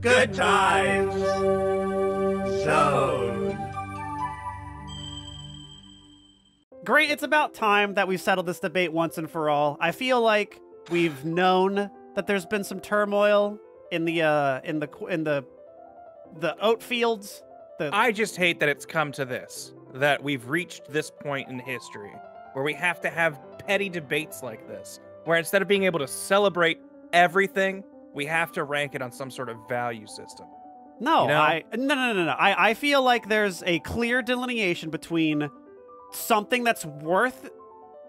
Good times. Zone. Great, it's about time that we've settled this debate once and for all. I feel like we've known that there's been some turmoil in the uh in the in the the oat fields. The I just hate that it's come to this, that we've reached this point in history where we have to have petty debates like this, where instead of being able to celebrate everything, we have to rank it on some sort of value system. No, You know? I no no no no. I I feel like there's a clear delineation between something that's worth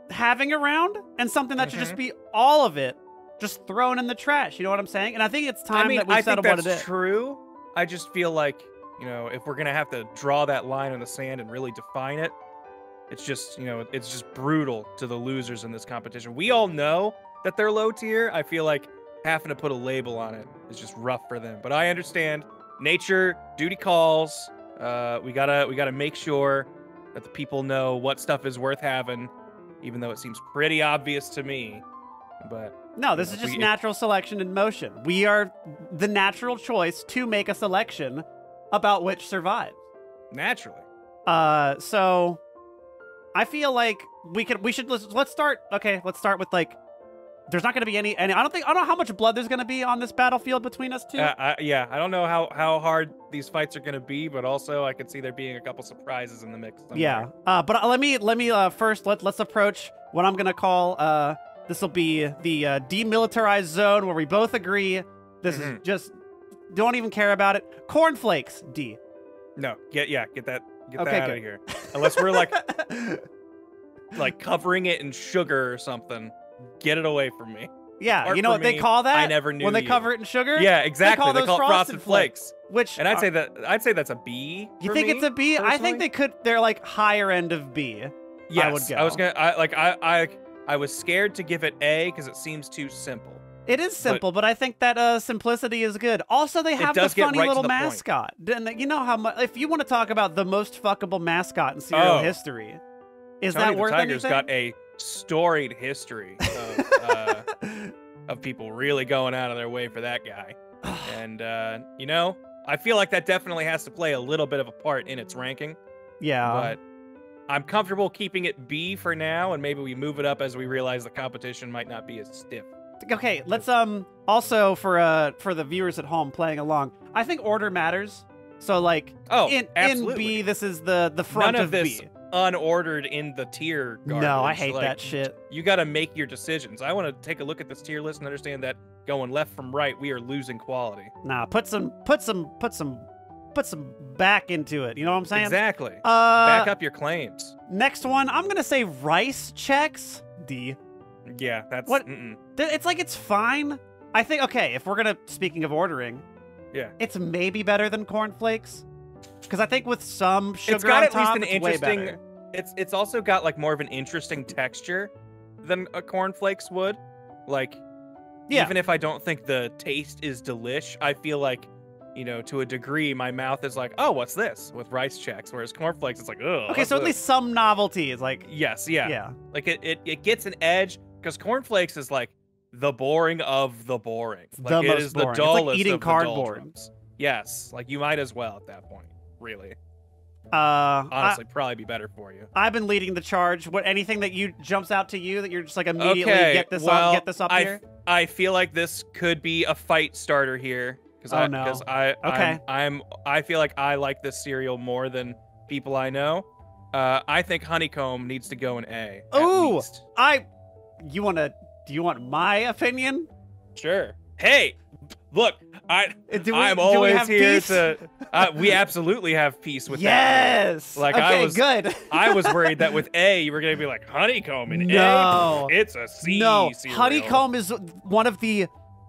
having around and something that should just Mhm. be all of it just thrown in the trash. You know what I'm saying? And I think it's time I mean, that we I settle what it is. true. I just feel like, you know, if we're gonna have to draw that line in the sand and really define it, it's just, you know, it's just brutal to the losers in this competition. We all know that they're low tier. I feel like having to put a label on it is just rough for them. But I understand nature, duty calls. Uh, we gotta we gotta make sure that the people know what stuff is worth having, even though it seems pretty obvious to me. But No, this know, is just we- natural selection in motion. We are the natural choice to make a selection about which survives. naturally. Uh, so I feel like we could we should let's, let's start. Okay, let's start with like. There's not going to be any, any. I don't think I don't know how much blood there's going to be on this battlefield between us two. Uh, I, yeah, I don't know how, how hard these fights are going to be, but also I could see there being a couple surprises in the mix. somewhere. yeah. Uh, but uh, let me let me uh, first let let's approach what I'm going to call. Uh, this will be the uh, demilitarized zone where we both agree. This is Mhm. just don't even care about it. Cornflakes, D. No, get yeah, get that get Okay, that out good. of here. Unless we're like like covering it in sugar or something. Get it away from me. yeah, you know what they call that? I never knew when they you. cover it in sugar. Yeah, exactly. call They those call, it Frosted frosted flakes. Which And I'd say that I'd say that's a B. You think me, it's a B? I think they could. They're like higher end of B. Yes, would I was gonna. I like. I. I. I was scared to give it A because it seems too simple. It is simple, but, I think that uh, simplicity is good. Also, they have the funny right little the mascot. Didn't You know how much? If you want to talk about the most fuckable mascot in cereal Oh. history, is Tony that worth Tiger's anything? got a storied history of, uh, of people really going out of their way for that guy. And uh, you know, I feel like that definitely has to play a little bit of a part in its ranking. yeah. but I'm comfortable keeping it B for now, and maybe we move it up as we realize the competition might not be as stiff. okay, let's um also for uh for the viewers at home playing along. I think order matters. So like Oh, in in. B, this is the the front None of, of this B. unordered in the tier. Garbage. No, I hate Like, that shit. You got to make your decisions. I want to take a look at this tier list and understand that going left from right, we are losing quality. Nah, put some put some put some put some back into it. You know what I'm saying? Exactly. Uh, Back up your claims. Next one, I'm gonna say Rice Chex. D. Yeah, that's What- Mm-mm. It's like it's fine. I think okay. If we're gonna speaking of ordering, Yeah. it's maybe better than cornflakes. Because I think with some sugar it's got at least an it's interesting. It's it's also got like more of an interesting texture than a cornflakes would. Like, Yeah. even if I don't think the taste is delish, I feel like, you know, to a degree, my mouth is like, oh, what's this? With Rice Chex, whereas cornflakes, it's like, oh. Okay, so at least some novelty is like Yes, yeah. yeah. Like it, it, it gets an edge because cornflakes is like the boring of the boring. The it most is boring. the It's like eating of cardboard. Yes, like you might as well at that point. Really, Uh, honestly, probably be better for you. I, have been leading the charge. What anything that you jumps out to you that you're just like immediately okay, get this well, up, get this up I, here. I feel like this could be a fight starter here because Oh, I no. I Okay. I'm, I'm I feel like I like this cereal more than people I know. Uh, I think honeycomb needs to go in A. Ooh. I, you want to? Do you want my opinion? Sure. Hey, look, I Uh, Do we, I'm always have here peace? to. Uh, we absolutely have peace with that. yes. Like, okay, I was- good. I was worried that with A, you were gonna be like honeycomb and No. A. It's a C. no, cereal. honeycomb is one of the.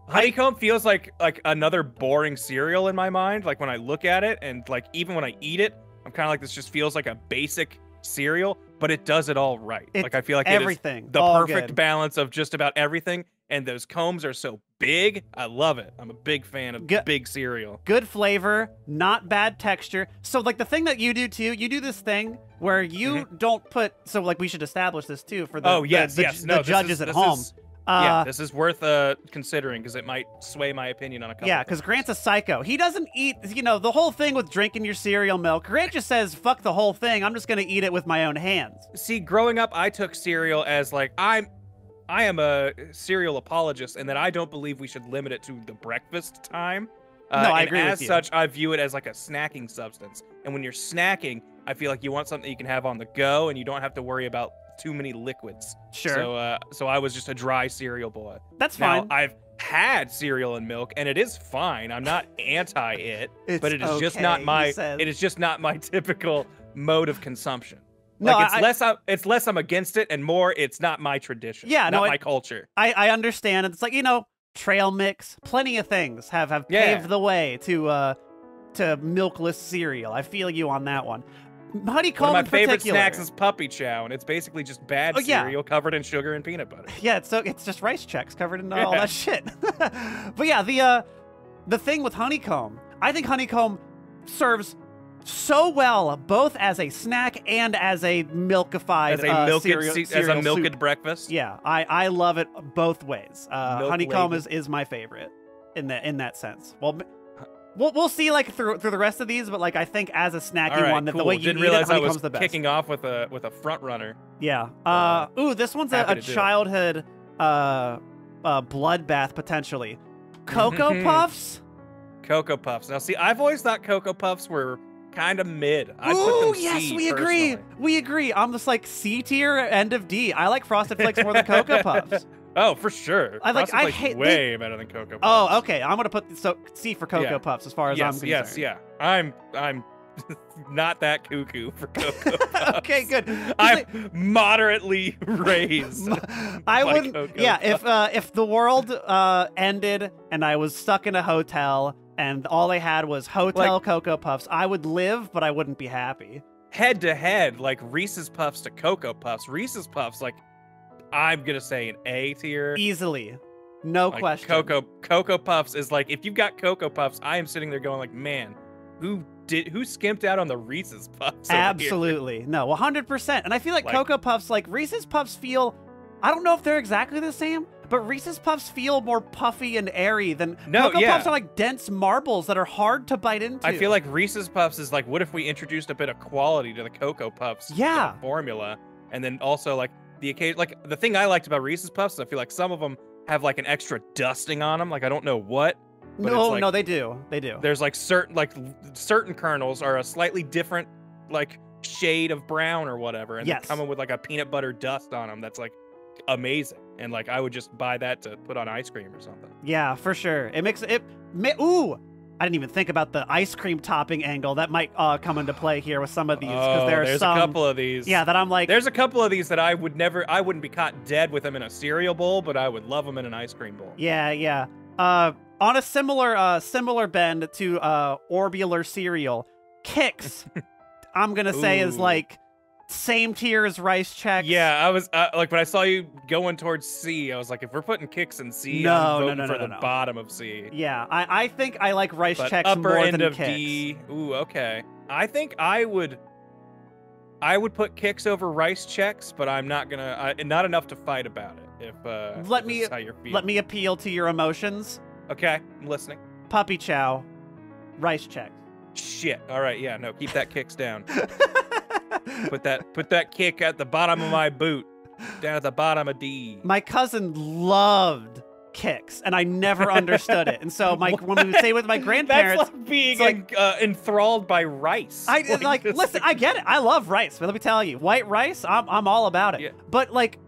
Honeycomb feels like like another boring cereal in my mind. Like when I look at it, and like even when I eat it, I'm kind of like this. Just feels like a basic cereal, but it does it all right. It's like I feel like it everything. the perfect good. balance of just about everything. And those combs are so big. I love it. I'm a big fan of Good- big cereal. good flavor, not bad texture. So like the thing that you do too, you do this thing where you don't put. So like we should establish this too for the oh the- yes, the, yes. the No, this judges is- at home. is- yeah, Uh, this is worth uh considering because it might sway my opinion on a couple. yeah, because. Grant's a psycho. He doesn't eat, you know, the whole thing with drinking your cereal milk. Grant just says, fuck the whole thing. I'm just going to eat it with my own hands. see, growing up, I took cereal as like I'm, I am a cereal apologist, and that I don't believe we should limit it to the breakfast time. Uh, No, I agree with As such, I view it as like a snacking substance, and when you're snacking, I feel like you want something you can have on the go, and you don't have to worry about too many liquids. Sure. So, uh, so I was just a dry cereal boy. That's Now fine. I've had cereal and milk, and it is fine. I'm not anti it, but it is just not my. It is just not my typical mode of consumption. No, like it's I- less. I'm, it's less. I'm against it, and more. It's not my tradition. Yeah, not no, my it- culture. I, I understand. It's like, you know, trail mix, plenty of things have, have Yeah. paved the way to uh to milkless cereal. I feel you on that one. Honeycomb One of my favorite snacks is puppy chow, and it's basically just bad Oh, yeah. cereal covered in sugar and peanut butter. Yeah, it's so it's just Rice Chex covered in all Yeah. that shit. but yeah, the uh the thing with honeycomb, I think honeycomb serves so well both as a snack and as a milkified As a uh, milked, cereal, ce- as a milked soup. breakfast. Yeah, I I love it both ways. Uh, honeycomb lady. is, is my favorite in that in that sense. Well, we'll we'll see like through through the rest of these, but like I think as a snacky right, one, that cool. the way you Didn't eat realize it, I honeycomb's was the best. kicking off with a with a front runner. Yeah. Uh, ooh, this one's a, a to do it. childhood uh, uh bloodbath potentially. Cocoa. Puffs. Cocoa Puffs. Now, see, I've always thought Cocoa Puffs were kind of mid. I put Ooh, yes, C, we agree. personally. We agree. I'm just like C tier, end of D. I like Frosted Flakes more than Cocoa Puffs. Oh, for sure. I like- Frosted I Flakes hate- they- way better than Cocoa Puffs. Oh, okay. I'm gonna put so C for Cocoa Yeah. Puffs as far as I'm concerned. yes, yeah. I'm I'm not that cuckoo for Cocoa Puffs. okay, good. I'm moderately raised. I wouldn't. Cocoa yeah, if uh, if the world uh, ended and I was stuck in a hotel and all they had was hotel Like- Cocoa Puffs, I would live, but I wouldn't be happy. head to head, like Reese's Puffs to Cocoa Puffs, Reese's Puffs, like I'm gonna say an A tier. Easily, no Like, question. Cocoa Cocoa Puffs is like if you've got Cocoa Puffs, I am sitting there going like, man, who did who skimped out on the Reese's Puffs? over here?" Absolutely, no, 100. percent And I feel like, Like- Cocoa Puffs, like Reese's Puffs, feel. I don't know if they're exactly the same, but Reese's Puffs feel more puffy and airy than No, Cocoa yeah. Puffs are like dense marbles that are hard to bite into. I feel like Reese's Puffs is like, what if we introduced a bit of quality to the Cocoa Puffs Yeah. formula, and then also like the occasion, like the thing I liked about Reese's Puffs, I feel like some of them have like an extra dusting on them, like I don't know what. no, like- no, they do, they do. There's like certain like certain kernels are a slightly different like shade of brown or whatever, and Yes. they come in with like a peanut butter dust on them. That's like amazing, and like I would just buy that to put on ice cream or something. Yeah, for sure. It makes it. ma- Ooh, I didn't even think about the ice cream topping angle that might uh, come into play here with some of these because oh, there are there's some. a couple of these. Yeah, that I'm like. There's a couple of these that I would never, I wouldn't be caught dead with them in a cereal bowl, but I would love them in an ice cream bowl. Yeah, yeah. Uh, on a similar uh similar bend to uh orbular cereal, Kix. I'm gonna say is like same tier as Rice Chex. Yeah, I was uh, like when I saw you going towards C, I was like, if we're putting Kix in C, No, I'm voting no, for no, the no. bottom of C. Yeah, I, I think I like Rice But Chex upper more end than of Kix. D. Ooh, okay. I think I would. I would put Kix over Rice Chex, but I'm not gonna. I, not enough to fight about it. If uh, Let me- this is how you're. Let me appeal to your emotions. Okay, I'm listening. Puppy Chow, Rice Chex. Shit. All right. Yeah. No. Keep that Kix down. Put that. Put that kick at the bottom of my boot. Down at the bottom of D. my cousin loved Kix and i never understood it and so my when we would say with my grandparents That's like being like- uh, enthralled by rice. i like, this- listen i get it i love rice but let me tell you white rice i'm, I'm all about it Yeah. but like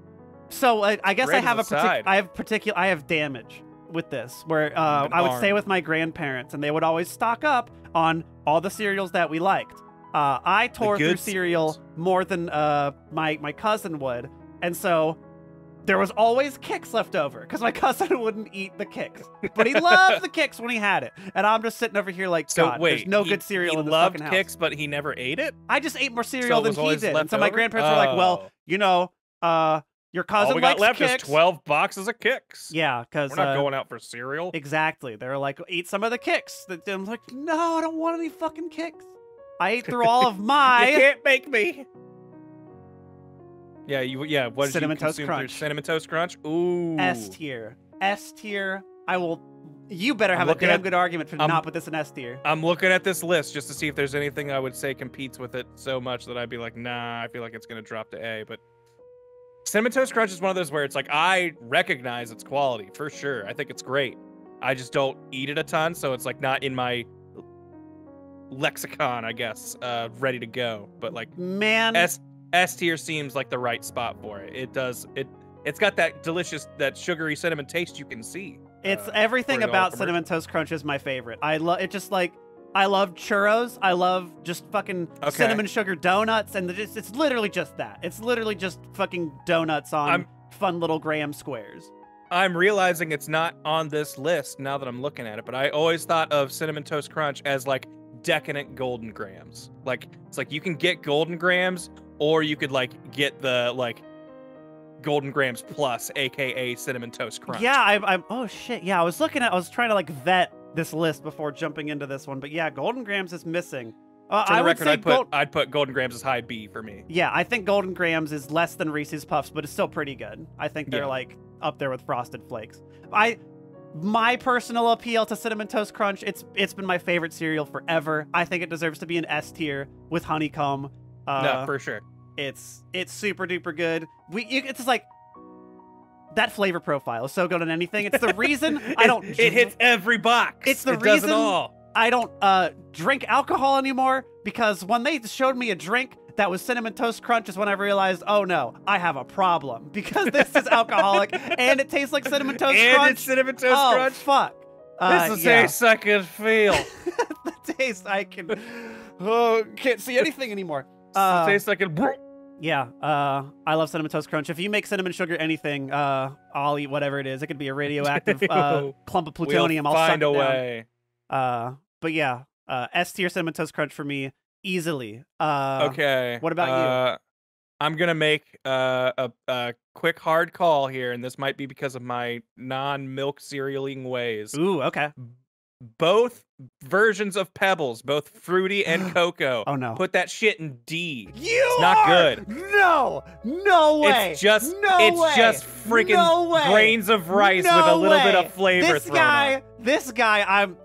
so uh, i guess i Red have a particular i have particular i have damage with this where uh, i would stay with my grandparents and they would always stock up on all the cereals that we liked uh, i tore through cereal more than uh, my my cousin would and so there was always Kix left over because my cousin wouldn't eat the Kix, but he loved the Kix when he had it, and I'm just sitting over here like, So God, wait, there's no he- good cereal he in this loved fucking house. Kix, but he never ate it. I just ate more cereal it than he did, and so my over? grandparents were like, "Well, Oh. you know, uh, your cousin All we got left Kix." is twelve boxes of Kix. Yeah, because We're not uh, going out for cereal. exactly. They're like, eat some of the Kix. That I'm like, no, I don't want any fucking Kix. I ate through all of my. you my. can't make me. Yeah, you yeah. What did Cinnamon you Toast consume through Crunch. Cinnamon toast crunch. Ooh. S tier. S tier. I will. You better I'm have a damn at- good argument for I'm- not put this in S tier. I'm looking at this list just to see if there's anything I would say competes with it so much that I'd be like, nah, I feel like it's gonna drop to A. But Cinnamon Toast Crunch is one of those where it's like I recognize its quality for sure. I think it's great. I just don't eat it a ton, so it's like not in my lexicon, I guess, uh, ready to go. But like Man, S S tier seems like the right spot for it. It does it. It's got that delicious, that sugary cinnamon taste you can see. it's uh, everything for it all about cinnamon toast crunch is my favorite. I love it. Just like I love churros. I love just fucking Okay. cinnamon sugar donuts, and just it's literally just that. It's literally just fucking donuts on I'm- fun little graham squares. I'm realizing it's not on this list now that I'm looking at it, but I always thought of cinnamon toast crunch as like decadent golden grams. Like it's like you can get golden grams or you could like get the like golden grams plus aka cinnamon toast crunch. Yeah, I, I'm. Oh shit. Yeah, I was looking at. I was trying to like vet this list before jumping into this one, but yeah, Golden Grams is missing. Uh, For the I would record, say I'd put I'd put golden grams as high B for me. Yeah, I think Golden Grams is less than Reese's Puffs, but it's still pretty good. I think they're Yeah. like up there with Frosted Flakes. I my personal appeal to Cinnamon Toast Crunch, it's it's been my favorite cereal forever. I think it deserves to be an S tier with honeycomb. Uh, no, for sure. it's it's super duper good. We you, it's just like that flavor profile is so good on anything. It's the reason I don't It, hits every box. It's the it reason-. I don't uh drink alcohol anymore because when they showed me a drink that was cinnamon toast crunch is when I realized, oh no, I have a problem because this is alcoholic and it tastes like cinnamon toast and crunch. it's cinnamon toast oh crunch. fuck! Uh, this is yeah. a second feel. the taste I can. Oh, can't see anything anymore. Uh, tastes like a. yeah, uh, I love cinnamon toast crunch. If you make cinnamon sugar anything, uh, I'll eat whatever it is. It could be a radioactive uh, clump of plutonium. we'll I'll find suck a way. Uh, but yeah, uh, S tier cinnamon toast crunch for me easily. Uh, okay. what about you? uh, I'm gonna make uh, a a quick hard call here, and this might be because of my non-milk cerealing ways. Ooh, okay. Both versions of Pebbles, both fruity and cocoa, Oh no. put that shit in D. you not are- good. No, no way. It's just no it's way. just freaking no grains of rice with a No little bit of flavor This guy, this guy, I'm.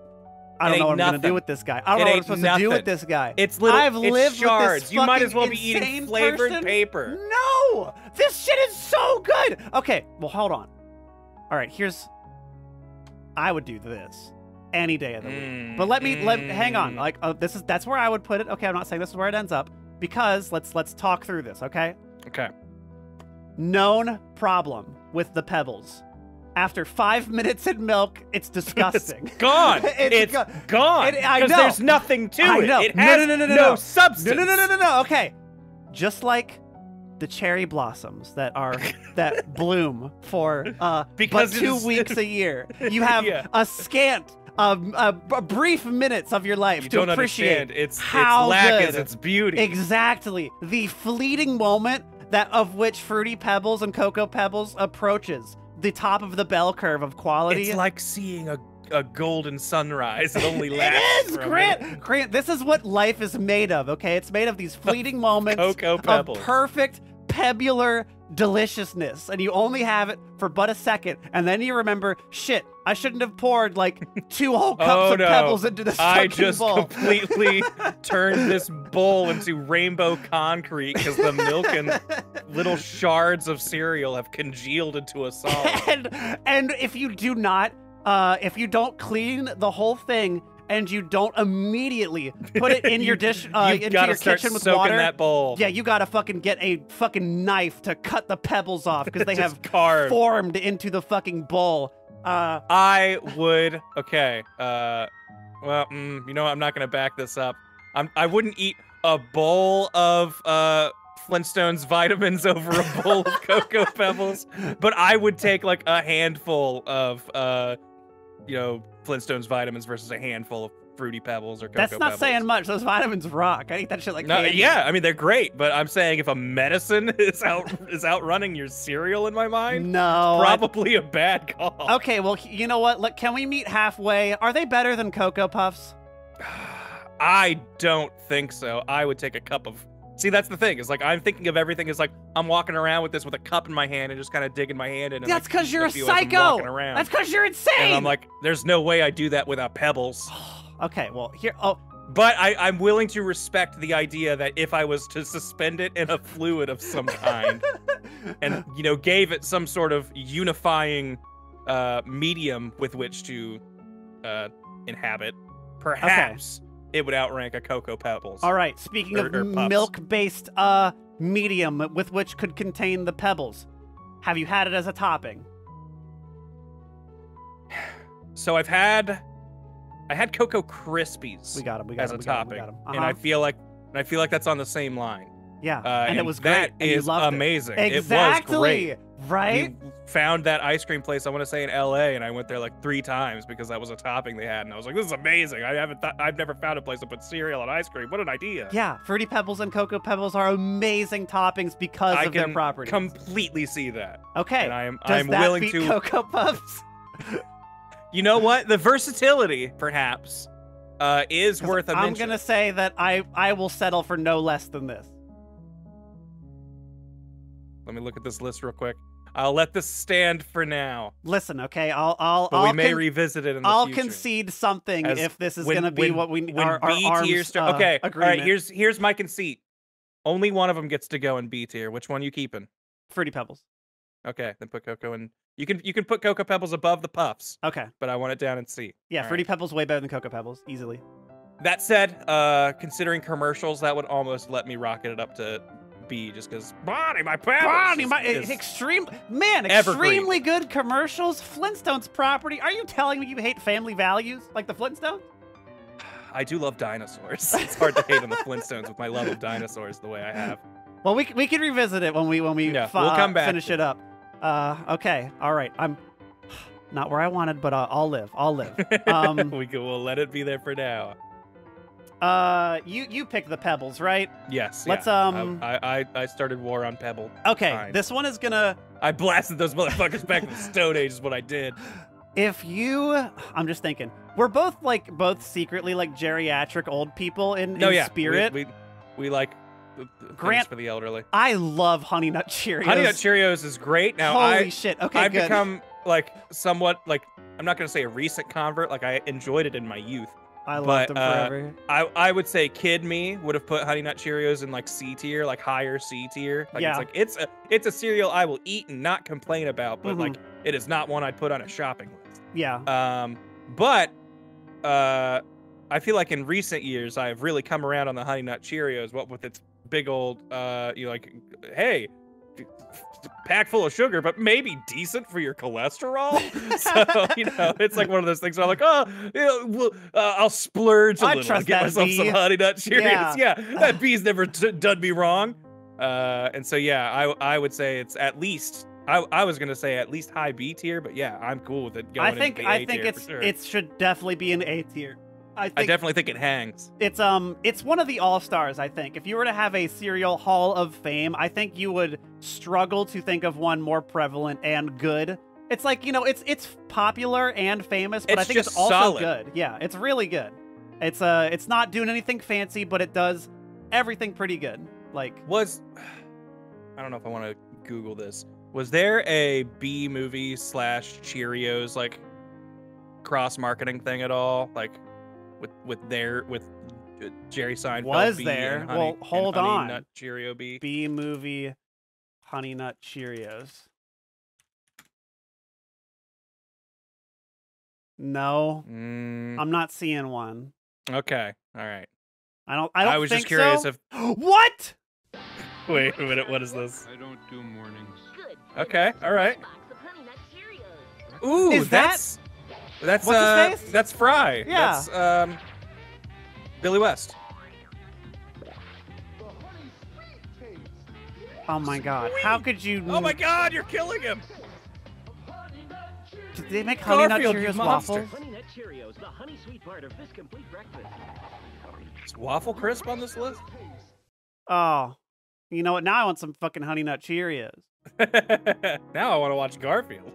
I don't know what I'm gonna do with this guy. I don't It know what I'm supposed to do with this guy. It's little I've it's lived with this shards. you might as well be eating flavored person. paper. No, this shit is so good. Okay, well, hold on. All right, here's. I would do this any day of the week. Mm, But let me let hang on. mm. Like uh, this is that's where I would put it. Okay, I'm not saying this is where it ends up because let's let's talk through this. Okay, Okay. known problem with the pebbles. After five minutes in milk, it's disgusting. Gone. It's it's go- gone. It- I Because know. there's nothing to I it. know. It No, has no, no, no, no, no. substance. no, no, no, no, no, no. Okay, just like the cherry blossoms that are that bloom for uh Because but two it's- weeks a year. You have Yeah. a scant, um, a, a brief minutes of your life You to don't appreciate. It's how its lack good. is its beauty. Exactly. The fleeting moment that of which Fruity Pebbles and Cocoa Pebbles approaches the top of the bell curve of quality. It's like seeing a, a golden sunrise. It only lasts. is, a minute. Grant. Grant, this is what life is made of, okay? It's made of these fleeting moments Cocoa of pebbles. perfect pebular deliciousness. And you only have it for but a second. And then you remember, shit, I shouldn't have poured like two whole cups Oh, of no. pebbles into this I just bowl. completely turned this bowl into rainbow concrete because the milk and little shards of cereal have congealed into a solid. and and if you do not uh if you don't clean the whole thing and you don't immediately put it in your dish uh into your kitchen with soaking water that bowl. yeah you gotta fucking get a fucking knife to cut the pebbles off because they have carved. formed into the fucking bowl uh I would. Okay. Uh, well, mm, you know, I'm not gonna back this up. I'm. I wouldn't eat a bowl of uh Flintstones vitamins over a bowl of cocoa pebbles, but I would take like a handful of uh, you know, Flintstones vitamins versus a handful of fruity pebbles or cocoa that's not pebbles. saying much those vitamins rock i eat that shit like No, candy. yeah, I mean they're great, but I'm saying if a medicine is out is outrunning your cereal in my mind, no I- probably a bad call. okay well you know what look can we meet halfway are they better than cocoa puffs I don't think so. I would take a cup of See, that's the thing. Is like I'm thinking of everything as like I'm walking around with this with a cup in my hand and just kind of digging my hand in. And, That's like, because you're a feel as I'm psycho. around. That's because you're insane. and I'm like, there's no way I do that without pebbles. okay, well here. Oh, But I, I'm willing to respect the idea that if I was to suspend it in a fluid of some kind and you know gave it some sort of unifying uh, medium with which to uh, inhabit, perhaps it would outrank a cocoa pebbles. all right. Speaking Or- of milk-based uh medium with which could contain the pebbles, have you had it as a topping? So I've had, I had Cocoa Krispies We got them. We got as him. a we got him, topping, we got him. and Uh-huh. I feel like, and I feel like that's on the same line. yeah, Uh, and, it was that great. and you is loved it. amazing. Exactly. It was great. Right? We found that ice cream place. I want to say in L.A. and I went there like three times because that was a topping they had, and I was like, "This is amazing! I haven't, th- I've never found a place that put cereal and ice cream. What an idea!" Yeah, fruity pebbles and cocoa pebbles are amazing toppings because I of their can properties. completely see that, okay. and I am, Does I'm that willing beat to. cocoa puffs? You know what? The versatility, perhaps, uh, is worth a I'm mention. gonna say that I I will settle for no less than this. Let me look at this list real quick. I'll let this stand for now, Listen, okay, I'll I'll but I'll, we may revisit it in the I'll future. concede something As if this is when- gonna be when- what we when our, our B arms tier sta- uh, okay, all agreement. right. Here's here's my conceit. Only one of them gets to go in B tier. Which one you keeping? fruity pebbles. Okay, then put cocoa in. You can you can put cocoa pebbles above the puffs, Okay, but I want it down in C. yeah, All fruity right. pebbles way better than cocoa pebbles, easily. That said, uh, considering commercials, that would almost let me rocket it up to B, just because Bonnie, my pebbles. Bonnie, my is- extreme man, evergreen. extremely good commercials. Flintstones property. Are you telling me you hate family values like the Flintstones? I do love dinosaurs. It's hard to hate on the Flintstones with my love of dinosaurs the way I have. Well, we we can revisit it when we when we Yeah, we'll come uh, back finish it up. Uh, okay, all right. I'm not where I wanted, but uh, I'll live. I'll live. Um, we can, we'll let it be there for now. Uh, you you pick the pebbles, right? Yes. Let's, yeah. um, I, I I started war on Pebble. Okay, Fine. this one is gonna. I blasted those motherfuckers back in the Stone Age. Is what I did. If you, I'm just thinking, we're both like both secretly like geriatric old people in, No, in yeah. spirit. We we, we like Grant- for the elderly. I love Honey Nut Cheerios. Honey Nut Cheerios is great. Now Holy I shit! Okay, I've good. become like somewhat like I'm not gonna say a recent convert. Like I enjoyed it in my youth. I loved but, them uh. I I would say kid me would have put Honey Nut Cheerios in like C tier, like higher C tier. Like Yeah. it's like it's a it's a cereal I will eat and not complain about, but Mhm. like it is not one I'd put on a shopping list. Yeah. Um, but uh, I feel like in recent years I've really come around on the Honey Nut Cheerios. What with its big old uh, you like, hey, pack full of sugar, but maybe decent for your cholesterol. so you know, it's like one of those things. Where I'm like, oh, you know, well, uh, I'll splurge a I little, and trust get that myself some. Honey Nut Cheerios. Yeah. Yeah, that bee's never done me wrong. Uh, and so yeah, I I would say it's at least. I, I was gonna say at least high B tier, but yeah, I'm cool with it going I think I think it's sure. it should definitely be an A tier. I I definitely think it hangs. it's um it's one of the all stars. I think if you were to have a cereal Hall of Fame, I think you would struggle to think of one more prevalent and good. It's like you know it's it's popular and famous, but I think it's also solid. good. Yeah, it's really good. It's uh it's not doing anything fancy, but it does everything pretty good. Like Was I don't know if I want to Google this. Was there a B movie slash Cheerios like cross marketing thing at all? Like with with their with uh, Jerry Seinfeld Was B there? honey, Well, and hold Honey on. Nut Cheerio B. B movie, Honey Nut Cheerios. No, Mm, I'm not seeing one. okay, all right. I don't. I don't. was think just curious so. if. what? Wait a minute. What is this? I don't do mornings. Good. Okay, all right. Box of Honey Nut Cheerios. Ooh, Is that- that's that's What's his uh, face? that's Fry. Yeah. That's um Billy West. Oh my god! How could you? Oh my God, you're killing him. Did they make Honey Nut Garfield, you Cheerios monster. waffles? Honey Nut Cheerios, the honey sweet part of this complete breakfast. Is waffle crisp on this list? Oh, you know what? Now I want some fucking Honey Nut Cheerios. now I want to watch Garfield.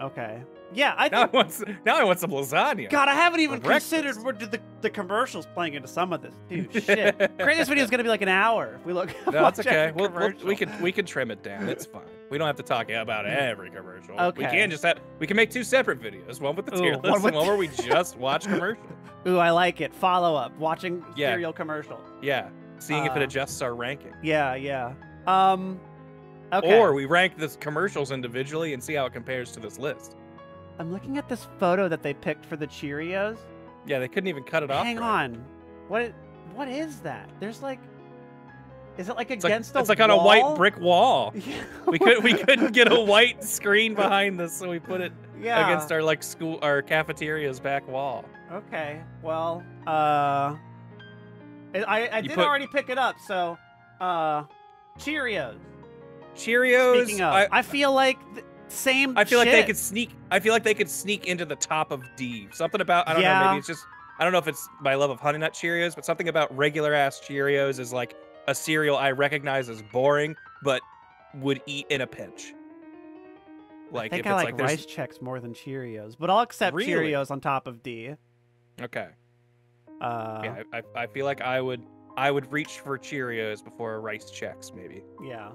Okay. Yeah, I Now I want s- now I want some lasagna. God, I haven't even considered where did the, the commercials playing into some of this too. Shit. Great, this video is gonna be like an hour if we look. No, that's okay. We'll, we'll, we can we can trim it down. It's fine. We don't have to talk about every commercial. Okay. We can just have we can make two separate videos. One with the tier one list with- and one where we just watch commercials. Ooh, I like it. Follow up. Watching Yeah. cereal commercial. Yeah, seeing if it Uh, adjusts our ranking. Yeah, yeah. Um. Okay. Or we rank the commercials individually and see how it compares to this list. I'm looking at this photo that they picked for the Cheerios. Yeah, they couldn't even cut it off. Hang on. What? What is that? There's like. Is it like It's like, against a it's like on a white brick wall. Yeah. We could we couldn't get a white screen behind this, so we put it yeah. against our like school our cafeteria's back wall. Okay. Well, uh, I I, did put- already pick it up. So, uh, Cheerios. Cheerios. Speaking of, I, I, feel like the same. I feel like they could sneak. I feel like they could sneak into the top of D. Something about I don't know. Maybe it's just I don't know if it's my love of Honey Nut Cheerios, but something about regular ass Cheerios is like a cereal I recognize as boring, but would eat in a pinch. Like I think if I it's like, like, Rice Chex more than Cheerios, but I'll accept Really? Cheerios on top of D. okay. Uh, yeah, I, I I feel like I would I would reach for Cheerios before Rice Chex maybe. yeah.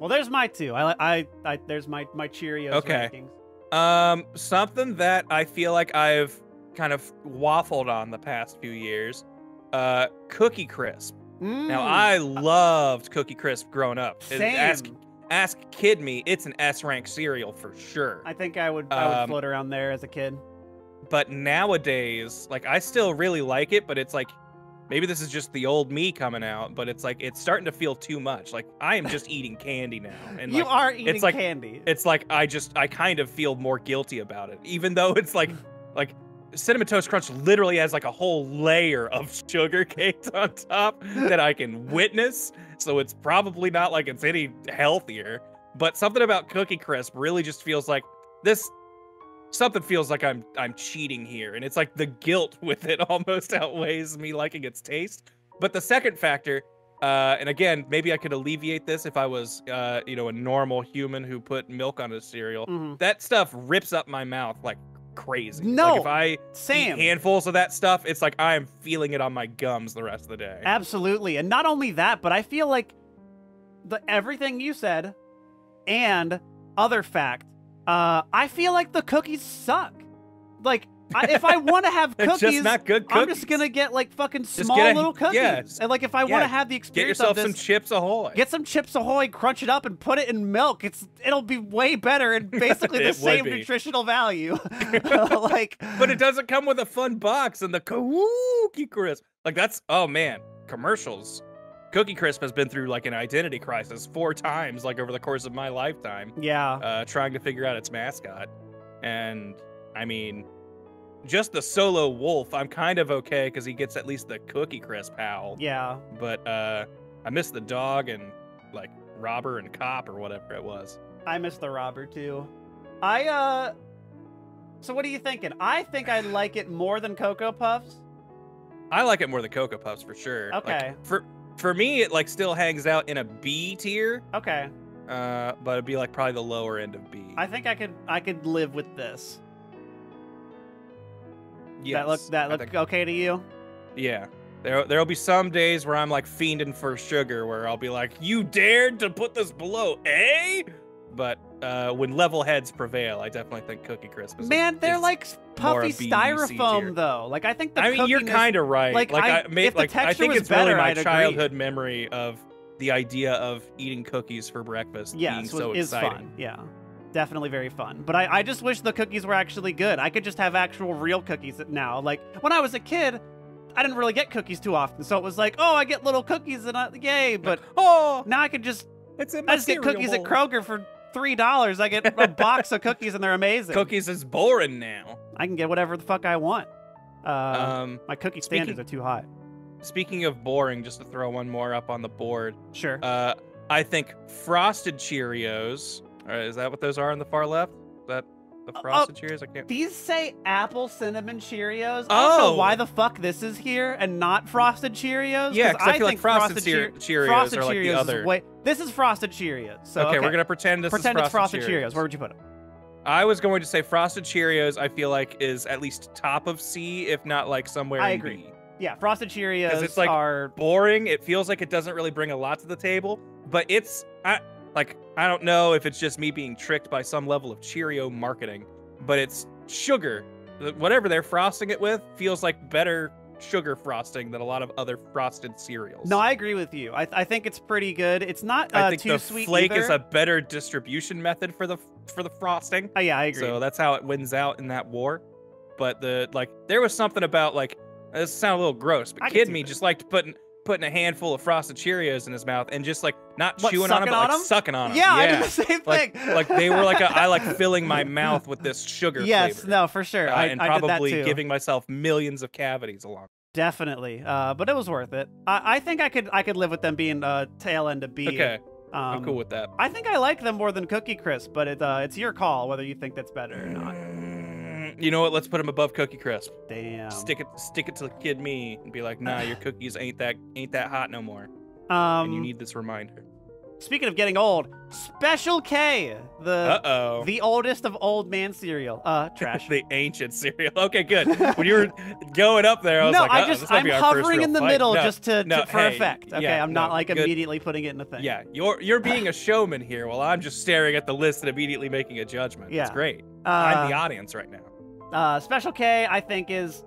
Well, there's my two. I, I, I there's my my Cheerios Okay. rankings. Um, something that I feel like I've kind of waffled on the past few years. Uh, Cookie Crisp. Now Mm, I loved Cookie Crisp growing up. Same. Ask ask Kid Me, it's an S rank cereal for sure. I think I would I would Um, float around there as a kid. But nowadays, like I still really like it, but it's like maybe this is just the old me coming out, but it's like it's starting to feel too much. Like I am just eating candy now. And you like, are eating like- candy. it's like I just I kind of feel more guilty about it, even though it's like like cinnamon toast crunch literally has like a whole layer of sugar caked on top that I can witness. So it's probably not like it's any healthier. But something about Cookie Crisp really just feels like this. Something feels like I'm I'm cheating here, and it's like the guilt with it almost outweighs me liking its taste. But the second factor uh, and again, maybe I could alleviate this if I was, uh, you know, a normal human who put milk on his cereal. Mhm. That stuff rips up my mouth like crazy. No, like if I Same. eat handfuls of that stuff, it's like I am feeling it on my gums the rest of the day. Absolutely. And not only that, but I feel like the everything you said and other fact, uh, I feel like the cookies suck. Like I, if I want to have cookies, just not good cookies. I'm just gonna get like fucking small a- little cookies. yeah, and like if I want to have the experience, get yourself of some Chips Ahoy. get some Chips Ahoy, crunch it up, and put it in milk. It's it'll be way better and basically the same be. nutritional value. like, but it doesn't come with a fun box and the Cookie Crisp. Like that's oh man, commercials. Cookie Crisp has been through like an identity crisis four times, like over the course of my lifetime. yeah, uh, trying to figure out its mascot. And I mean, just the solo wolf, I'm kind of okay because he gets at least the cookie crisp howl. yeah. But uh, I miss the dog and like robber and cop or whatever it was. I miss the robber too. I uh So what are you thinking? I think I like it more than Cocoa Puffs. I like it more than Cocoa Puffs for sure. Like, Okay. for for me, it like still hangs out in a B tier, Okay. uh, but it'd be like probably the lower end of B. I think I could I could live with this. yes, that look that look think- okay to you? Yeah. There, there'll be some days where I'm like fiending for sugar, where I'll be like, "You dared to put this below A," but uh, when level heads prevail, I definitely think Cookie Crisp is. a- Man, they're is- like puffy B, C tier. styrofoam though. Like I think the I mean, you're kind of right. like, Like, I- I, made, like I think it's really better, my I'd agree. childhood memory of the idea of eating cookies for breakfast being so is exciting. fun. Yeah. Definitely very fun. But I, I just wish the cookies were actually good. I could just have actual real cookies now. Like when I was a kid, I didn't really get cookies too often. So it was like, oh, I get little cookies and I, yay. But Oh, now I can just it's I just get cookies at bowl. Kroger for three dollars. I get a box of cookies and they're amazing. Cookies is boring now. I can get whatever the fuck I want. Uh, um, my cookie speaking- standards are too high. speaking of boring, just to throw one more up on the board. Sure. Uh, I think frosted Cheerios. Or is that what those are on the far left? The Uh, frosted Cheerios? I can't. These say apple cinnamon Cheerios. I don't know Oh. why the fuck this is here and not frosted Cheerios. Yeah, 'cause I feel like think frosted Cheer- Cheer- Cheerios frosted are like the Cheerios is other. way. This is frosted Cheerios. So okay, we're gonna pretend this pretend is it's frosted Cheerios. Cheerios. Where would you put it? I was going to say Frosted Cheerios. I feel like is at least top of C, if not like somewhere. I in agree. B. Yeah, frosted Cheerios it's like- are Boring. It feels like it doesn't really bring a lot to the table, but it's I like I don't know if it's just me being tricked by some level of Cheerio marketing, but it's sugar. Whatever they're frosting it with feels like better sugar frosting than a lot of other frosted cereals. No, I agree with you. I, I think it's pretty good. It's not uh, I think too the sweet flake either. is a better distribution method for the for the frosting. Oh, yeah, I agree. So that's how it wins out in that war. But the like there was something about like this sound a little gross, but I kid me that. just liked putting putting a handful of frosted Cheerios in his mouth and just like not What, chewing on them, but like sucking on them. yeah, I yeah. did the same like thing. like they were like a, I like filling my mouth with this sugar yes, flavor. no, for sure. uh, I, and I probably did that too. giving myself millions of cavities along. Definitely, uh, but it was worth it. I, I think I could I could live with them being uh, tail end of B. Okay, um, I'm cool with that. I think I like them more than Cookie Crisp, but it, uh, it's your call whether you think that's better or not. You know what? Let's put them above Cookie Crisp. Damn. Stick it, stick it to the kid me, and be like, nah, your cookies ain't that ain't that hot no more, Um, and you need this reminder. speaking of getting old, Special K, the Uh oh. the oldest of old man cereal. Uh, trash. the ancient cereal. Okay, good. When you were going up there, I was no, like, I "Uh-oh, just this might I'm hovering in the fight." middle No, just to, no, to for hey, effect. Okay, yeah, I'm not no, like good. immediately putting it in the thing. Yeah, you're you're being a showman here, while I'm just staring at the list and immediately making a judgment. Yeah. It's great. Uh, I'm the audience right now. Uh, Special K, I think is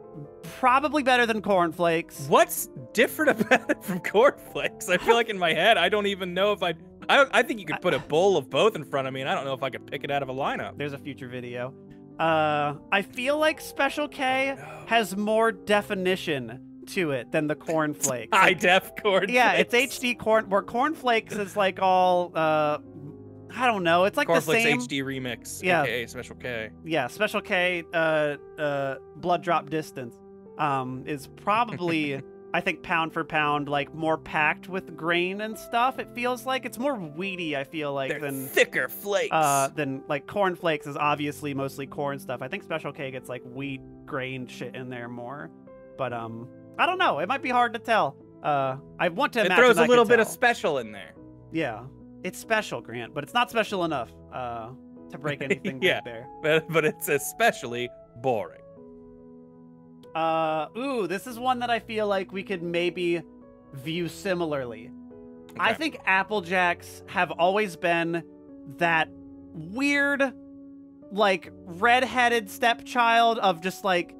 probably better than cornflakes. What's different about it from cornflakes? I feel like in my head, I don't even know if I. I I think you could put a bowl of both in front of me, and I don't know if I could pick it out of a lineup. There's a future video. Uh, I feel like Special K has more definition to it than the cornflakes. High def cornflakes. yeah, it's HD corn. Where cornflakes is like all. Uh, I don't know. It's like the Cornflakes same. HD remix, Yeah. aka Special K. yeah, Special K, uh, uh, blood drop distance, um, is probably, I think, pound for pound, like more packed with grain and stuff. It feels like it's more weedy. I feel like They're than thicker flakes. uh than like corn flakes is obviously mostly corn stuff. I think Special K gets like wheat grain shit in there more, but um, I don't know. It might be hard to tell. Uh, I want to it imagine throws I a could little bit of special in there. yeah. It's special, Grant, but it's not special enough uh to break anything Yeah. there. but but it's especially boring. Uh, ooh, this is one that I feel like we could maybe view similarly. I think Apple Jacks have always been that weird, like, red-headed stepchild of just like,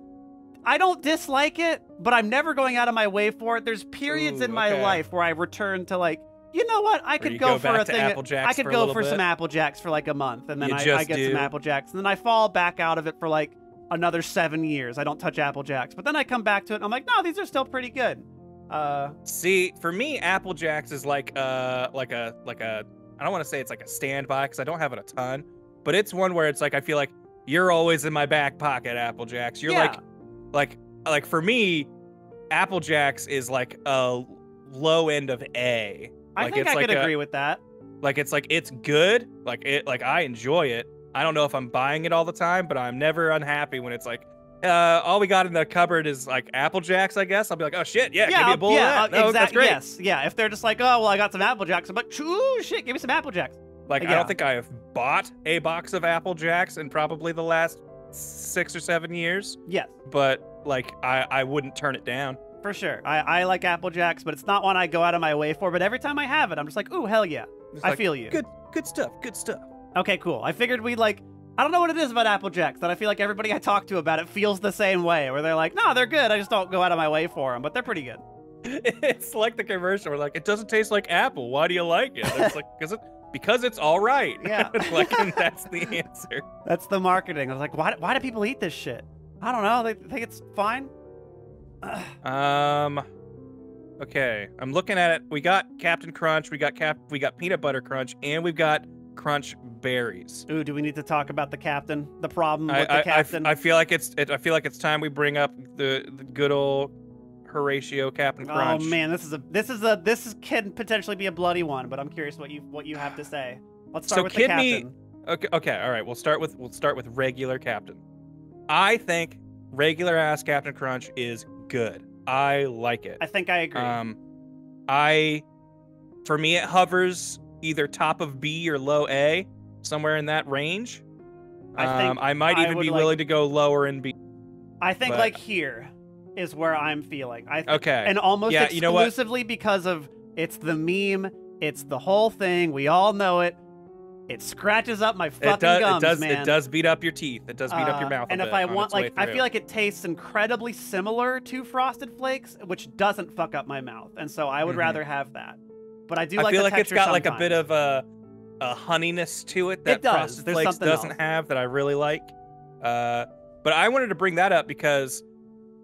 I don't dislike it, but I'm never going out of my way for it. There's periods Ooh, in my okay. life where I return to like, you know what? I could go, go for a thing. Apple Jacks I could for go for some? Apple Jacks for like a month, and then I, I get some. Apple Jacks, and then I fall back out of it for like another seven years. I don't touch Apple Jacks, but then I come back to it, and I'm like, no, these are still pretty good. Uh, See, for me, Apple Jacks is like uh like a like a I don't want to say it's like a standby because I don't have it a ton, but it's one where it's like I feel like you're always in my back pocket, Apple Jacks. You're Yeah. like like like for me, Apple Jacks is like a low end of A. I Like, think I like could a- agree with that. Like it's like it's good. Like it like I enjoy it. I don't know if I'm buying it all the time, but I'm never unhappy when it's like uh, all we got in the cupboard is like Apple Jacks, I guess. I'll be like, oh shit, yeah, give me a bowl yeah, of that. No, that's exactly. Yes, yeah. If they're just like, oh, well, I got some Apple Jacks, I'm like, ooh, shit, give me some Apple Jacks. Like I don't think I have bought a box of Apple Jacks in probably the last six or seven years, Yes, but like I I wouldn't turn it down. For sure. I, I like Apple Jacks, but it's not one I go out of my way for. But every time I have it, I'm just like, ooh, hell yeah. It's I like, feel you. Good good stuff. Good stuff. Okay, cool. I figured we'd like. I don't know what it is about Apple Jacks that I feel like everybody I talk to about it feels the same way, where they're like, no, they're good. I just don't go out of my way for them, but they're pretty good. It's like the commercial where like it doesn't taste like apple. Why do you like it? It's like because it because it's all right. Yeah. like that's the answer. That's the marketing. I was like, why, why do people eat this shit? I don't know. They think it's fine. Um. Okay, I'm looking at it. We got Captain Crunch. We got Cap. We got Peanut Butter Crunch, and we've got Crunch Berries. Ooh, do we need to talk about the captain? The problem I, with the I, I f- captain? I feel like it's it, I feel like it's time we bring up the, the good old Horatio Captain Crunch. oh man, this is a this is a this is, can potentially be a bloody one, but I'm curious what you what you have to say. Let's start So with the kid me- captain. Okay, okay, all right. We'll start with we'll start with regular Captain. I think regular ass Captain Crunch is good. I like it. I think I agree. Um, I, for me, it hovers either top of B or low A, somewhere in that range. I think um, I might even would be like- willing to go lower and be I think but- like here is where I'm feeling. I think, okay. and almost Yeah, you know exclusively because of it's the meme, it's the whole thing. We all know it. It scratches up my fucking it does. gums, it does. man. It does beat up your teeth. It does beat up your Uh, mouth. a And if I want, like, I feel like it tastes incredibly similar to Frosted Flakes, which doesn't fuck up my mouth, and so I would Mhm. rather have that. But I do I like. feel the like it's got like a bit of a a honeyness to it that It does. Frosted There's Flakes doesn't else. have that I really like. Uh, but I wanted to bring that up because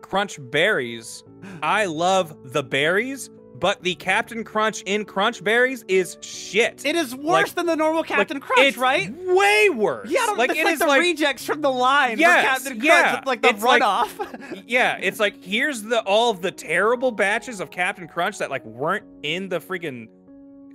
Crunch Berries, I love the berries, but the Captain Crunch in Crunch Berries is shit. It is worse like- than the normal Captain Crunch, it's right? Way worse. Yeah, like it's it like is the like rejects from the line Yes, for Captain Crunch. yeah. It's like the It's like- runoff. yeah, it's like here's the all of the terrible batches of Captain Crunch that like weren't in the freaking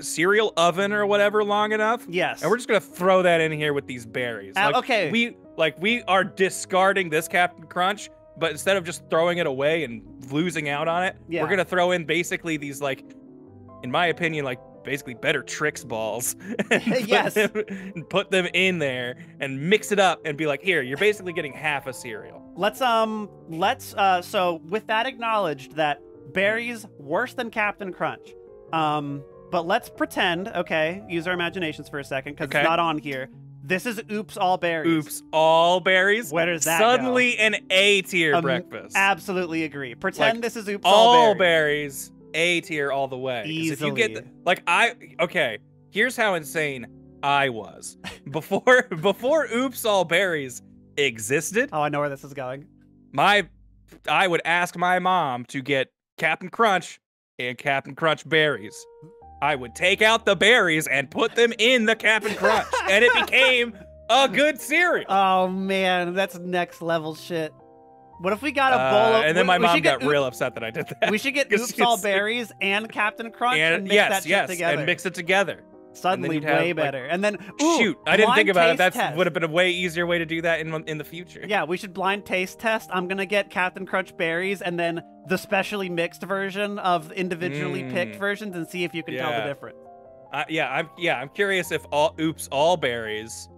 cereal oven or whatever long enough. yes. And we're just gonna throw that in here with these berries. Uh, Like, okay. We like we are discarding this Captain Crunch, but instead of just throwing it away and losing out on it, Yeah. we're gonna throw in basically these like, in my opinion, like basically better Trix balls. and Yes. them- and put them in there and mix it up and be like, here, you're basically getting half a cereal. Let's um let's uh so with that acknowledged that berries worse than Captain Crunch. Um but let's pretend, okay, use our imaginations for a second cuz Okay. it's not on here. This is oops all berries. Oops, all berries. Where does that go? Suddenly an A tier Um, breakfast. Absolutely agree. Pretend Like, this is oops all all berries. A tier all the way. 'Cause If you get Easily. the, like I okay, here's how insane I was before before Oops All Berries existed. Oh, I know where this is going. My I would ask my mom to get Captain Crunch and Captain Crunch berries. I would take out the berries and put them in the Captain Crunch, and it became a good cereal. Oh man, that's next level shit. What if we got a bowl Uh, of and then we- my mom get got real upset that I did that. We should get oops all berries and Captain Crunch and, and mix yes, that shit yes, together. and mix it together. Suddenly, you'd have, way like- better. And then ooh, Shoot, I didn't think about it. That would have been a way easier way to do that in in the future. Yeah, we should blind taste test. I'm gonna get Captain Crunch berries and then the specially mixed version of individually picked Mm. versions and see if you can tell the difference. I, yeah, I'm yeah, I'm curious if all oops all berries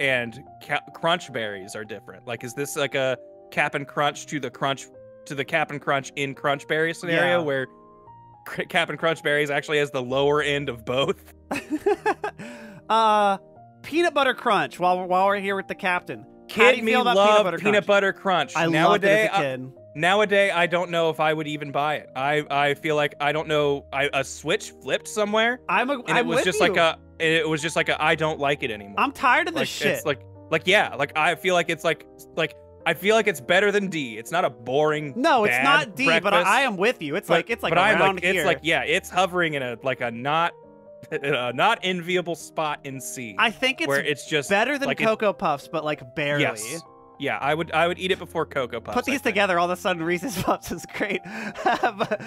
and crunch berries are different. Like, is this like a Cap'n Crunch to the Crunch to the Cap'n Crunch in Crunch Berry scenario Yeah. where Cr- Cap'n Crunch berries actually has the lower end of both? uh, peanut butter crunch. While we're, while we're here with the captain, Kid me love peanut butter peanut crunch? butter crunch. I loved it nowadays, as a kid. nowadays I don't know if I would even buy it. I I feel like I don't know. I a switch flipped somewhere, I'm a, and I'm it was just you. like a. It was just like a. I don't like it anymore. I'm tired of this like, shit. It's like like yeah, like I feel like it's like like I feel like it's better than D. It's not a boring. no, it's not D, but I, I am with you. It's but- like it's like but I'm around like here. it's like yeah, it's hovering in a like a not a not enviable spot in C. I think it's where it's just better than like it- Cocoa Puffs, but like barely. Yes. Yeah, I would I would eat it before Cocoa Puffs. Put these together, all of a sudden Reese's Puffs is great. But-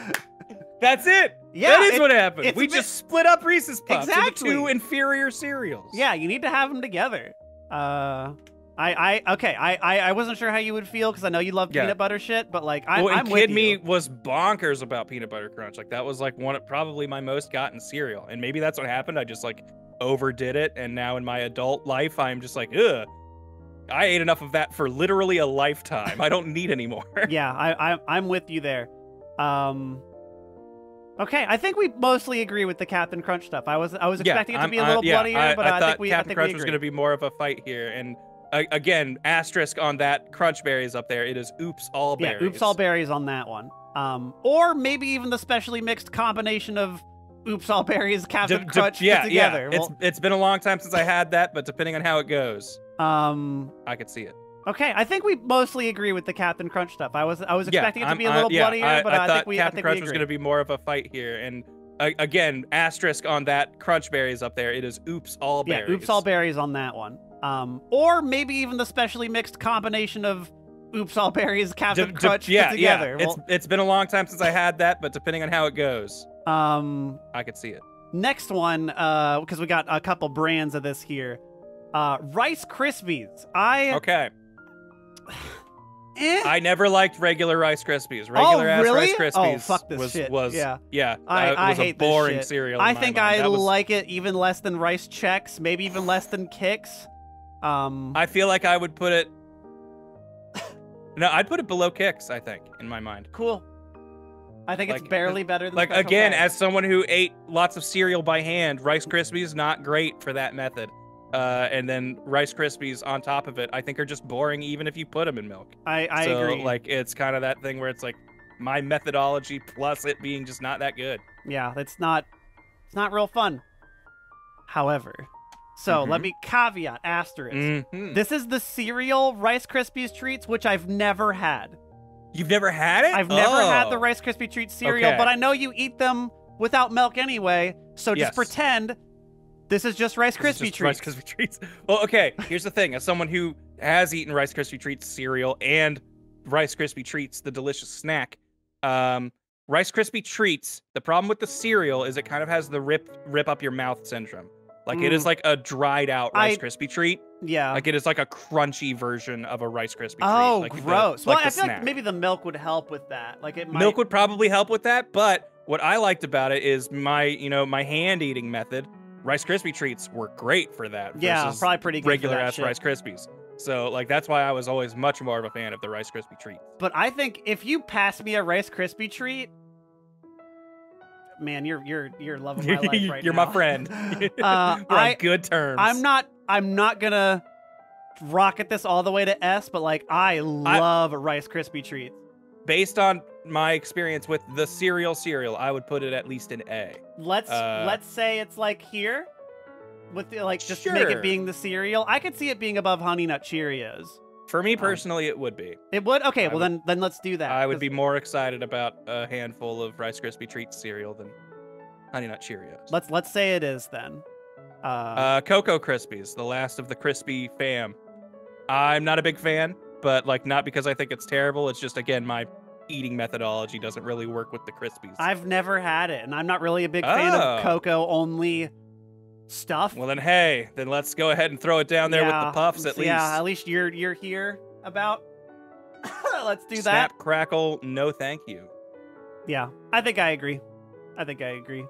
That's it. yeah, that is it- what happened. We bit- just split up Reese's Puffs Exactly. into two inferior cereals. yeah, you need to have them together. Uh, I, I, okay, I, I, I wasn't sure how you would feel because I know you love Yeah. peanut butter shit, but like, I, well, and I'm Kid with Me was bonkers about peanut butter crunch. Like that was like one of probably my most gotten cereal, and maybe that's what happened. I just like overdid it, and now in my adult life, I'm just like, ugh. I ate enough of that for literally a lifetime. I don't need any more. yeah, I, I, I'm with you there. Um, okay, I think we mostly agree with the Captain Crunch stuff. I was, I was Yeah, expecting it to I'm- be a I- little yeah, bloodier, I, but I I, thought think we, Captain I think Crunch was going to be more of a fight here, and uh, again, asterisk on that crunch berries up there. It is oops all berries. Yeah, oops all berries on that one. Um, or maybe even the specially mixed combination of oops all berries, Captain de- Crunch yeah, together. yeah. It's it's been a long time since I had that, but depending on how it goes, um, I could see it. okay, I think we mostly agree with the Captain Crunch stuff. I was I was Yeah, expecting it to I'm- be a little yeah, bloodier, I, but I I, think we Captain I think Crunch was going to be more of a fight here, and uh, again, asterisk on that crunch berries up there. It is oops all berries. yeah, oops all berries on that one. Um, or maybe even the specially mixed combination of oops all berries, Captain de- Crunch yeah, together. yeah. It's it's been a long time since I had that, but depending on how it goes, um, I could see it. next one, uh, because we got a couple brands of this here. Uh, Rice Krispies. I Okay, eh. I never liked regular Rice Krispies. Regular ass Oh, really? Rice Oh, Krispies fuck this was shit. was Yeah. yeah. I- uh, I was hate a boring cereal. I think mind. I was- like it even less than Rice Chex, maybe even less than Kix. Um, I feel like I would put it. no, I'd put it below Kix. I think in my mind. cool. I think it's Like, barely better than Like again, as someone who ate lots of cereal by hand, Rice Krispies not great for that method. Uh, and then Rice Krispies on top of it, I think are just boring, even if you put them in milk. I, I so agree. like it's kind of that thing where it's like my methodology plus it being just not that good. yeah, it's not it's not real fun. However, so let Mhm. me caveat asterisk. Mhm. This is the cereal Rice Krispies treats, which I've never had. You've never had it? I've never had the Oh. Rice Krispie treat cereal, Okay. but I know you eat them without milk anyway. So just Yes. pretend this is just Rice Krispie treats. Rice Krispie treats. Well, okay. Here's the thing: as someone who has eaten Rice Krispie treats cereal and Rice Krispie treats, the delicious snack, um, Rice Krispie treats. The problem with the cereal is it kind of has the rip rip up your mouth syndrome. Like it is Mm. like a dried out Rice I- Krispie treat. yeah. Like it is like a crunchy version of a Rice Krispie treat. oh, like the- gross. like well, the I feel snack. like maybe the milk would help with that. Like it might. Milk would probably help with that, but what I liked about it is my, you know, my hand eating method. Rice Krispie treats were great for that. yeah, probably pretty good regular ass shit. Rice Krispies. So like that's why I was always much more of a fan of the Rice Krispie treats. But I think if you pass me a Rice Krispie treat, man, you're you're you're loving my life right You're now. my friend. Uh, I- on good terms. I'm not. I'm not gonna rocket this all the way to S, but like I love Rice Krispie treats. based on my experience with the cereal cereal. I would put it at least an A. Let's Uh, let's say it's like here, with the, like just make it being the cereal. I could see it being above Honey Nut Cheerios. For me Um, personally, it would be. It would. Okay, I well would- then then let's do that. I would be more excited about a handful of Rice Krispie treats cereal than Honey Nut Cheerios. Let's let's say it is then. Uh, Uh, Cocoa Krispies, the last of the crispy fam. I'm not a big fan, but like not because I think it's terrible. It's just again my eating methodology doesn't really work with the Krispies. I've never had it, and I'm not really a big fan Oh. of cocoa only stuff. well then, hey, then let's go ahead and throw it down there with the puffs at so least. Yeah, at least you're you're here about. let's do Snap, that. crackle, no thank you. Yeah, I think I agree. I think I agree.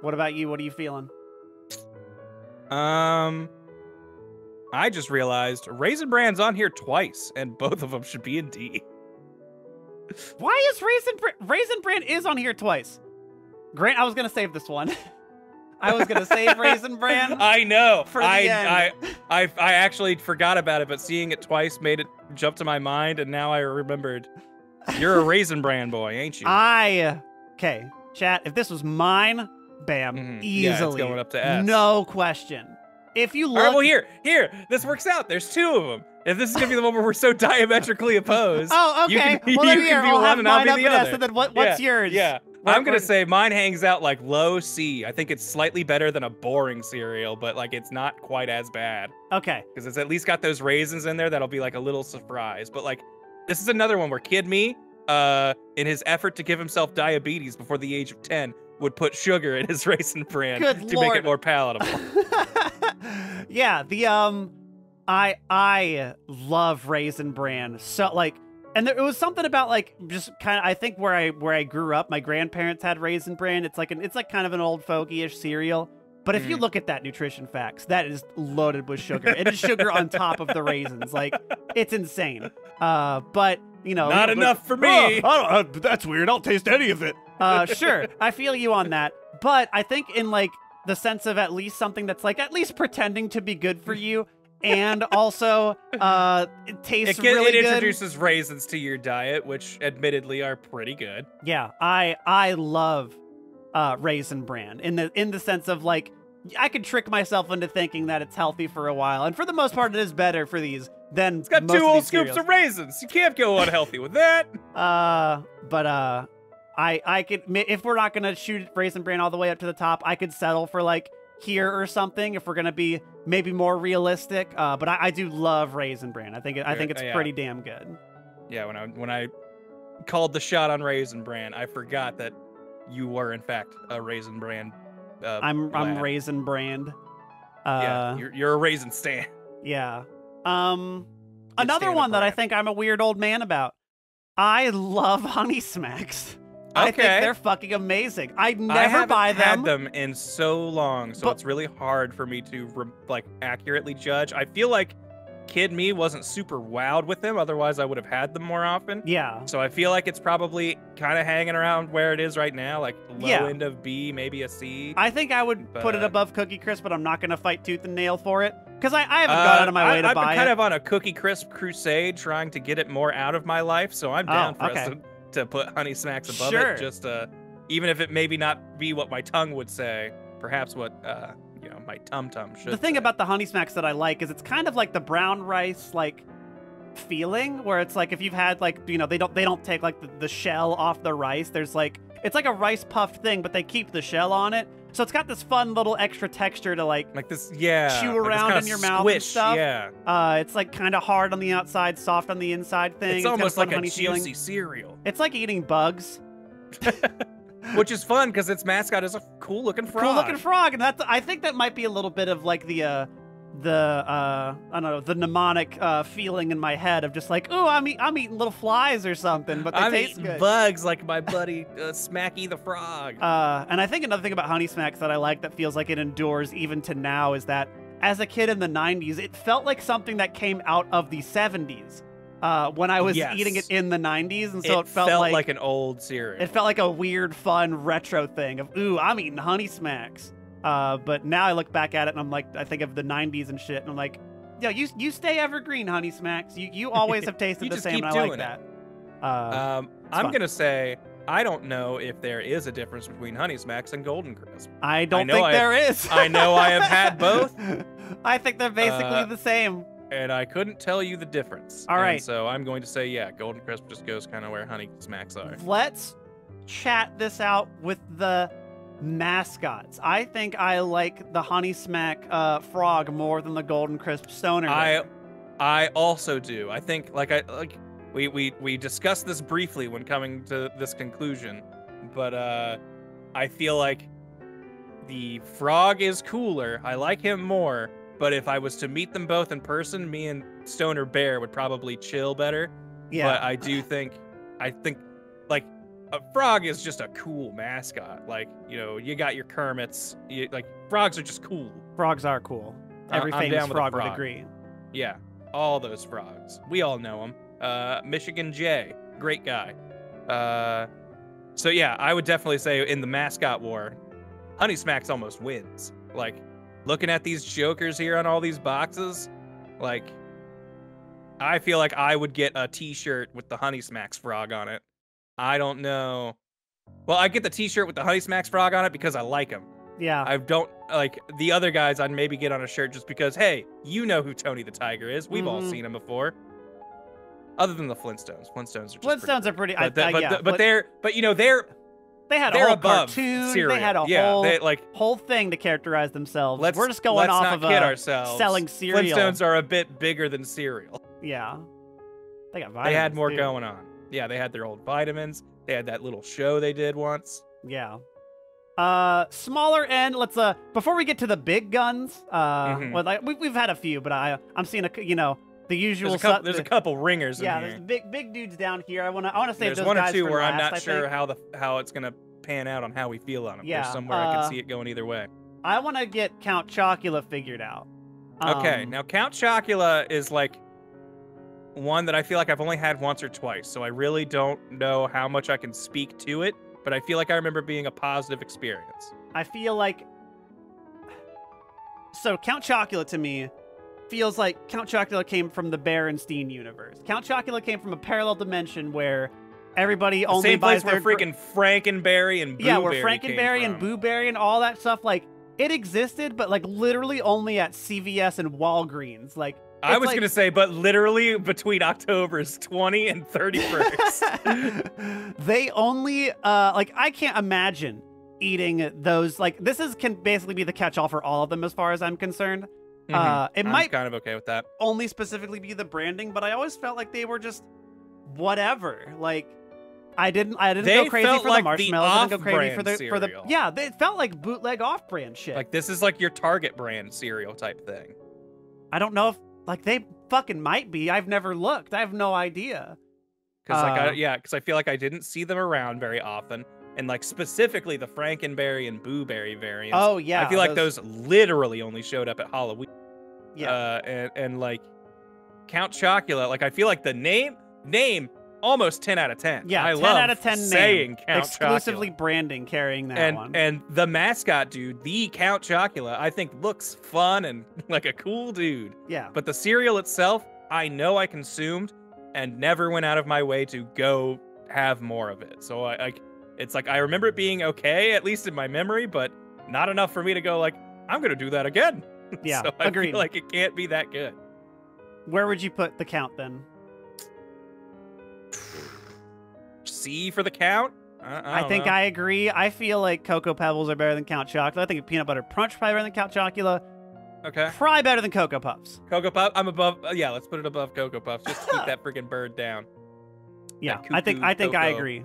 What about you? What are you feeling? Um, I just realized Raisin Bran's on here twice, and both of them should be in D. Why is Raisin Bran- Raisin Brand is on here twice? Grant, I was gonna save this one. I was gonna save Raisin Bran I know. for the I, end. I I I actually forgot about it, but seeing it twice made it jump to my mind, and now I remembered. You're a Raisin Bran boy, ain't you? I okay, chat. If this was mine, bam, Mhm. easily, Yeah, it's going up to S. no question. If you All look, right, well here, here, this works out. There's two of them. If this is gonna be the one where we're so diametrically opposed, oh, you okay. can- well, you here, can be I'll one and I'll be the at S, other. and then what, what's Yeah, yours? Yeah. I'm gonna say mine hangs out like low C. I think it's slightly better than a boring cereal, but like it's not quite as bad Okay. because it's at least got those raisins in there that'll be like a little surprise. But like this is another one where Kid Me, uh, in his effort to give himself diabetes before the age of 10, would put sugar in his raisin bran Good to make it more palatable. yeah, the um I I love Raisin Bran. So like and there, it was something about like just kind of I think where I where I grew up, my grandparents had Raisin Bran. It's like an it's like kind of an old fogey-ish cereal. But if you Mhm. look at that nutrition facts, that is loaded with sugar. It is sugar on top of the raisins. Like it's insane. Uh, but you know, Not but- enough for Oh, me. I don't, uh, that's weird. I'll taste any of it. Uh, sure, I feel you on that. But I think in like the sense of at least something that's like at least pretending to be good for you, and also uh, it tastes it, get, really it good. introduces raisins to your diet, which admittedly are pretty good. Yeah, I I love uh, raisin bran in the in the sense of like I could trick myself into thinking that it's healthy for a while, and for the most part, it is better for these than It's got two old scoops cereals. of raisins. You can't go unhealthy with that. Uh, but uh, I I could if we're not gonna shoot raisin bran all the way up to the top, I could settle for like here or something if we're gonna be maybe more realistic. Uh, but I, I do love raisin bran. I think it, I think it's yeah. pretty damn good. Yeah, when I when I called the shot on Raisin Bran, I forgot that you were in fact a Raisin Bran. Uh, I'm I'm raisin brand. Uh, yeah, you're, you're a Raisin stan. Yeah. Um, another one that I think I'm a weird old man about. I love Honey Smacks. I think they're fucking amazing. I I never haven't buy them. had them in so long, so But- it's really hard for me to re- like accurately judge. I feel like kid me wasn't super wowed with them, otherwise I would have had them more often. Yeah. So I feel like it's probably kind of hanging around where it is right now, like low Yeah. end of B, maybe a C. I think I would put it above Cookie Crisp, but I'm not going to fight tooth and nail for it because I, I haven't Uh, gone out of my way I, to I've buy been kind it. of on a Cookie Crisp crusade, trying to get it more out of my life. So I'm down Oh, for us okay. To, put Honey Smacks above Sure. it. Just uh, even if it maybe not be what my tongue would say, perhaps what uh, you know, my tum tum should. the thing say. about the Honey Smacks that I like is it's kind of like the brown rice like feeling where it's like if you've had like you know they don't they don't take like the, the shell off the rice there's like it's like a rice puffed thing but they keep the shell on it so it's got this fun little extra texture to like like this, yeah, chew around kinda in your mouth and stuff. Yeah, uh it's like kind of hard on the outside soft on the inside thing it's got almost like a feeling. juicy cereal, it's like eating bugs which is fun because its mascot is a cool looking frog. cool looking frog and that's i think that might be a little bit of like the uh the uh i don't know the mnemonic uh feeling in my head of just like oh i'm eat, i'm eating little flies or something but they I'm taste good bugs like my buddy uh, Smacky the frog. uh and i think another thing about honey smacks that i like that feels like it endures even to now is that as a kid in the 90s it felt like something that came out of the 70s uh when i was Yes. eating it in the 90s and so it, it felt, like, an old cereal. It felt like a weird, fun retro thing of, ooh, I'm eating Honey Smacks. Uh, but now I look back at it and I'm like, I think of the 90s and shit, and I'm like, yo, you you stay evergreen, Honey Smacks. You you always have tasted the same, and I like doing that. Uh, Um, I'm fun. gonna say I don't know if there is a difference between Honey Smacks and Golden Crisp. I don't know think I- there is. I know I have had both. I think they're basically Uh, the same. And I couldn't tell you the difference. All right. And so I'm going to say, yeah, Golden Crisp just goes kind of where Honey Smacks are. Let's chat this out with the mascots. I think I like the Honey Smack uh, frog more than the Golden Crisp Stoner. I, I also do. I think, like I like, we we we discussed this briefly when coming to this conclusion, but uh, I feel like the frog is cooler. I like him more. But if I was to meet them both in person, me and Stoner Bear would probably chill better. yeah. But I do think, I think, like, a frog is just a cool mascot. Like, you know, you got your Kermits. You, like, frogs are just cool. Frogs are cool. I- Every I'm down with a frog would frog. agree. Yeah, all those frogs. We all know them. Uh, Michigan J, great guy. Uh, so yeah, I would definitely say in the mascot war, Honey Smacks almost wins. Like, looking at these jokers here on all these boxes, like, I feel like I would get a T-shirt with the Honey Smacks frog on it. I don't know. Well, I get the T-shirt with the Honey Smacks frog on it because I like him. Yeah. I don't like the other guys. I'd maybe get on a shirt just because, hey, you know who Tony the Tiger is. We've all Mhm. seen him before. Other than the Flintstones, Flintstones are just pretty Flintstones are pretty. I, but, I- but, yeah, but they're but you know they're they had a whole above cartoon. cereal. They had a yeah, whole they, like whole thing to characterize themselves. let's We're just going off of kid uh, ourselves. selling cereal. Flintstones are a bit bigger than cereal. Yeah. They got they had more too. going on. Yeah, they had their old vitamins. They had that little show they did once. Yeah. Uh, smaller end. Let's uh, before we get to the big guns. Uh, Mhm. well, like, we, we've had a few, but I I'm seeing a c- you know the usual. There's a couple, there's a couple ringers yeah, in there's here. big big dudes down here. I wanna I wanna save There's those one or two where I'm not I sure think. how the how it's gonna pan out on how we feel on them. Yeah, There's somewhere I uh, can see it going either way. I want to get Count Chocula figured out. Okay, Um, now Count Chocula is like one that I feel like I've only had once or twice, so I really don't know how much I can speak to it, but I feel like I remember being a positive experience. I feel like so Count Chocula to me feels like Count Chocula came from the Berenstein universe. Count Chocula came from a parallel dimension where everybody The only same buys place where their freaking Frankenberry and Boo yeah, where Frankenberry and from. Boo Berry and all that stuff like it existed, but like literally only at CVS and Walgreens. Like I was like- gonna say, but literally between October's 20 and 31st. they only uh like I can't imagine eating those like this is can basically be the catch-all for all of them as far as I'm concerned. Mhm. Uh it I'm might kind of okay with that. only specifically be the branding, but I always felt like they were just whatever. Like I didn't I didn't They go crazy for like the marshmallows. I didn't go crazy for the off-brand for the. Yeah, it felt like bootleg off-brand shit. Like this is like your Target brand cereal type thing. I don't know if like they fucking might be. I've never looked. I have no idea. Because like I, Uh, yeah, because I feel like I didn't see them around very often, and like specifically the Frankenberry and Booberry variants. Oh yeah. I feel like those literally only showed up at Halloween. Yeah. Uh, and and like Count Chocula, like I feel like the name name almost ten out of ten. Yeah, I 10 love out of 10 saying name. Count exclusively Chocula. branding carrying that And one. and the mascot dude, the Count Chocula, I think looks fun and like a cool dude. yeah. But the cereal itself, I know I consumed and never went out of my way to go have more of it. So I, I it's like I remember it being okay, at least in my memory, but not enough for me to go like, I'm gonna do that again. Yeah, so I agreed. like it can't be that good. Where would you put the count then? C for the count. I, I, I, think know. I agree. I feel like Cocoa Pebbles are better than Count Chocula. I think Peanut Butter Crunch probably better than Count Chocula. okay. Probably better than Cocoa Puffs. Cocoa Puff. I'm above. Uh, yeah, let's put it above Cocoa Puffs just to keep that freaking bird down. Yeah, I think I think I agree.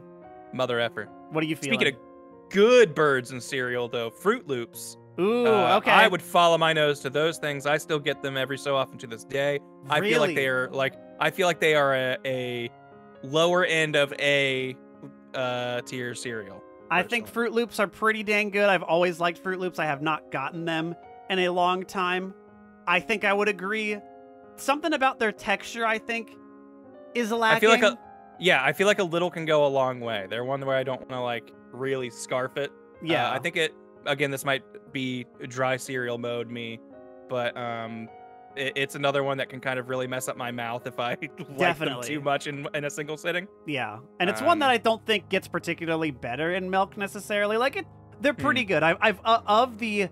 Mother effer. What do you feel? Speaking of good birds and cereal, though, Froot Loops. Ooh, Uh, okay. I would follow my nose to those things. I still get them every so often to this day. Really? I feel like they are like I feel like they are a, a lower end of a uh tier cereal. I think. Froot Loops are pretty dang good. I've always liked Froot Loops. I have not gotten them in a long time. I think I would agree. Something about their texture, I think, is lacking. I feel like a yeah, I feel like a little can go a long way. They're one where I don't want to like really scarf it. Uh, yeah. I think it again. This might be dry cereal mode me, but um, it, it's another one that can kind of really mess up my mouth if I like them too much in in a single sitting. Yeah, and it's one that Um, I don't think gets particularly better in milk necessarily. Like it, they're Hmm. pretty good. I, I've uh, of the